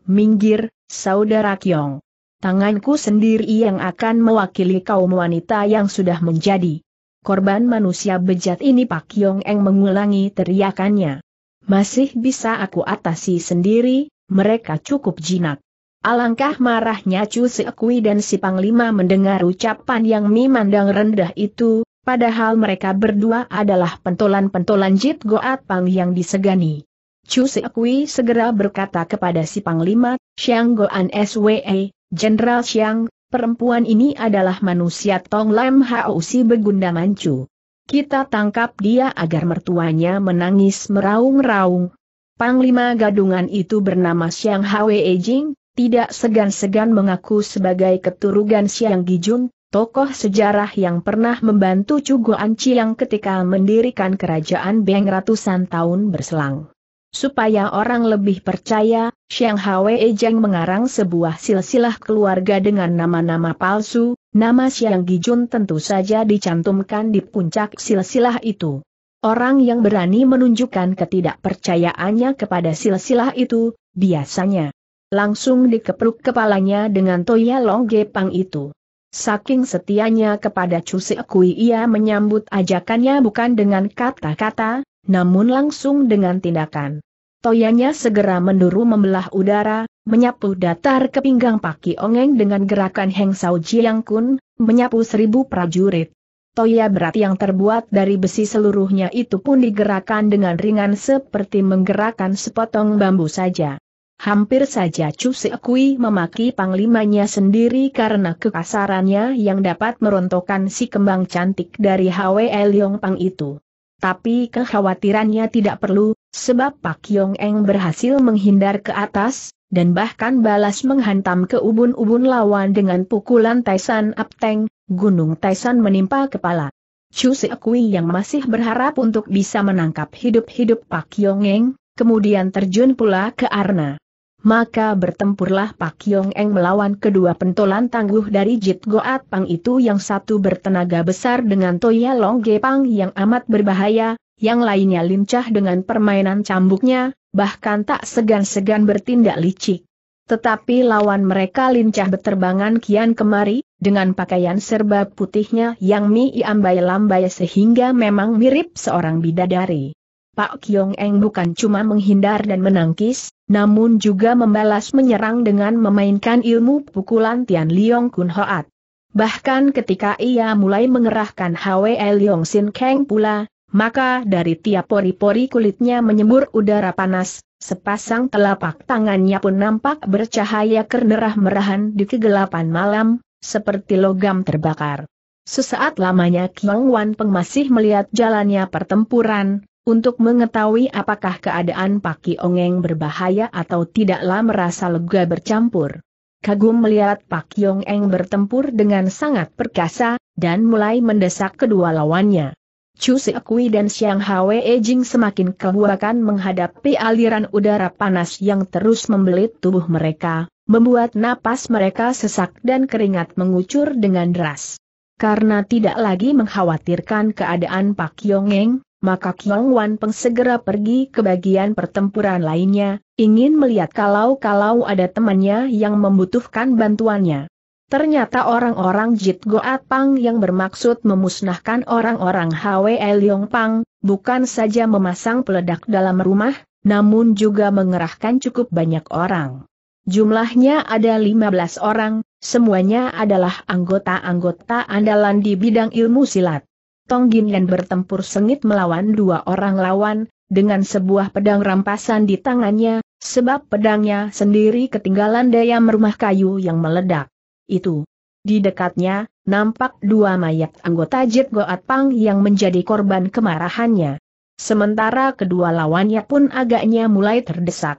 Minggir, saudara Kiong. Tanganku sendiri yang akan mewakili kaum wanita yang sudah menjadi korban manusia bejat ini Pak Kiong Eng mengulangi teriakannya. Masih bisa aku atasi sendiri, mereka cukup jinak. Alangkah marahnya Chu Sekui dan si Panglima mendengar ucapan yang memandang rendah itu, padahal mereka berdua adalah pentolan-pentolan Jit Goat Pang yang disegani. Chu Sekui segera berkata kepada si Panglima, Xiang Goan SWE, Jenderal Xiang, perempuan ini adalah manusia Tong Lam Hao si Begunda Manchu. Kita tangkap dia agar mertuanya menangis meraung-raung. Panglima gadungan itu bernama Xiang Hwe Jing, tidak segan-segan mengaku sebagai keturunan Xiang Gijun, tokoh sejarah yang pernah membantu Chu Goan Chiang ketika mendirikan kerajaan Beng ratusan tahun berselang. Supaya orang lebih percaya, Xiang Hwe Ejeng mengarang sebuah silsilah keluarga dengan nama-nama palsu, nama Xiang Gijun tentu saja dicantumkan di puncak silsilah itu. Orang yang berani menunjukkan ketidakpercayaannya kepada silsilah itu, biasanya langsung dikepruk kepalanya dengan Toya Long Gepang itu. Saking setianya kepada Chu Kui ia menyambut ajakannya bukan dengan kata-kata, namun langsung dengan tindakan. Toyanya segera menduru membelah udara, menyapu datar ke pinggang Paki Ongeng dengan gerakan Heng Sao Jiang Kun, menyapu seribu prajurit. Toya berat yang terbuat dari besi seluruhnya itu pun digerakkan dengan ringan seperti menggerakkan sepotong bambu saja. Hampir saja Chu Sekui memaki panglimanya sendiri karena kekasarannya yang dapat merontokkan si kembang cantik dari Hwe Leong Pang itu. Tapi kekhawatirannya tidak perlu, sebab Pak Yong Eng berhasil menghindar ke atas, dan bahkan balas menghantam ke ubun-ubun lawan dengan pukulan Taisan Apteng, Gunung Taisan menimpa kepala. Chu Sekui yang masih berharap untuk bisa menangkap hidup-hidup Pak Yong Eng, kemudian terjun pula ke arna. Maka bertempurlah Pak Yong Eng melawan kedua pentolan tangguh dari Jit Goat Pang itu yang satu bertenaga besar dengan Toya Long Gepang yang amat berbahaya, yang lainnya lincah dengan permainan cambuknya, bahkan tak segan-segan bertindak licik. Tetapi lawan mereka lincah beterbangan kian kemari, dengan pakaian serba putihnya yang mi ambai-lambai sehingga memang mirip seorang bidadari. Pak Kiong Eng bukan cuma menghindar dan menangkis, namun juga membalas menyerang dengan memainkan ilmu pukulan Tian Liong Kun Hoat. Bahkan ketika ia mulai mengerahkan Hwe Liong Sin Kang pula, maka dari tiap pori-pori kulitnya menyembur udara panas, Sepasang telapak tangannya pun nampak bercahaya kernerah merahan di kegelapan malam, seperti logam terbakar. Sesaat lamanya Kiong Wan Peng masih melihat jalannya pertempuran, untuk mengetahui apakah keadaan Pak Ongeng berbahaya atau tidaklah merasa lega bercampur. Kagum melihat Pak Yong Eng bertempur dengan sangat perkasa, dan mulai mendesak kedua lawannya. Chu Kui dan Xiang Hwe Jing semakin kehuakan menghadapi aliran udara panas yang terus membelit tubuh mereka, membuat napas mereka sesak dan keringat mengucur dengan deras. Karena tidak lagi mengkhawatirkan keadaan Pak Yongeng, maka Kiong Wan Peng segera pergi ke bagian pertempuran lainnya, ingin melihat kalau-kalau ada temannya yang membutuhkan bantuannya. Ternyata orang-orang Jit Goat Pang yang bermaksud memusnahkan orang-orang Hwe Liong Pang, bukan saja memasang peledak dalam rumah, namun juga mengerahkan cukup banyak orang. Jumlahnya ada 15 orang, semuanya adalah anggota-anggota andalan di bidang ilmu silat. Tong Gin yang bertempur sengit melawan dua orang lawan, dengan sebuah pedang rampasan di tangannya, sebab pedangnya sendiri ketinggalan dayam rumah kayu yang meledak itu. Di dekatnya, nampak dua mayat anggota Jet Goat Pang yang menjadi korban kemarahannya. Sementara kedua lawannya pun agaknya mulai terdesak.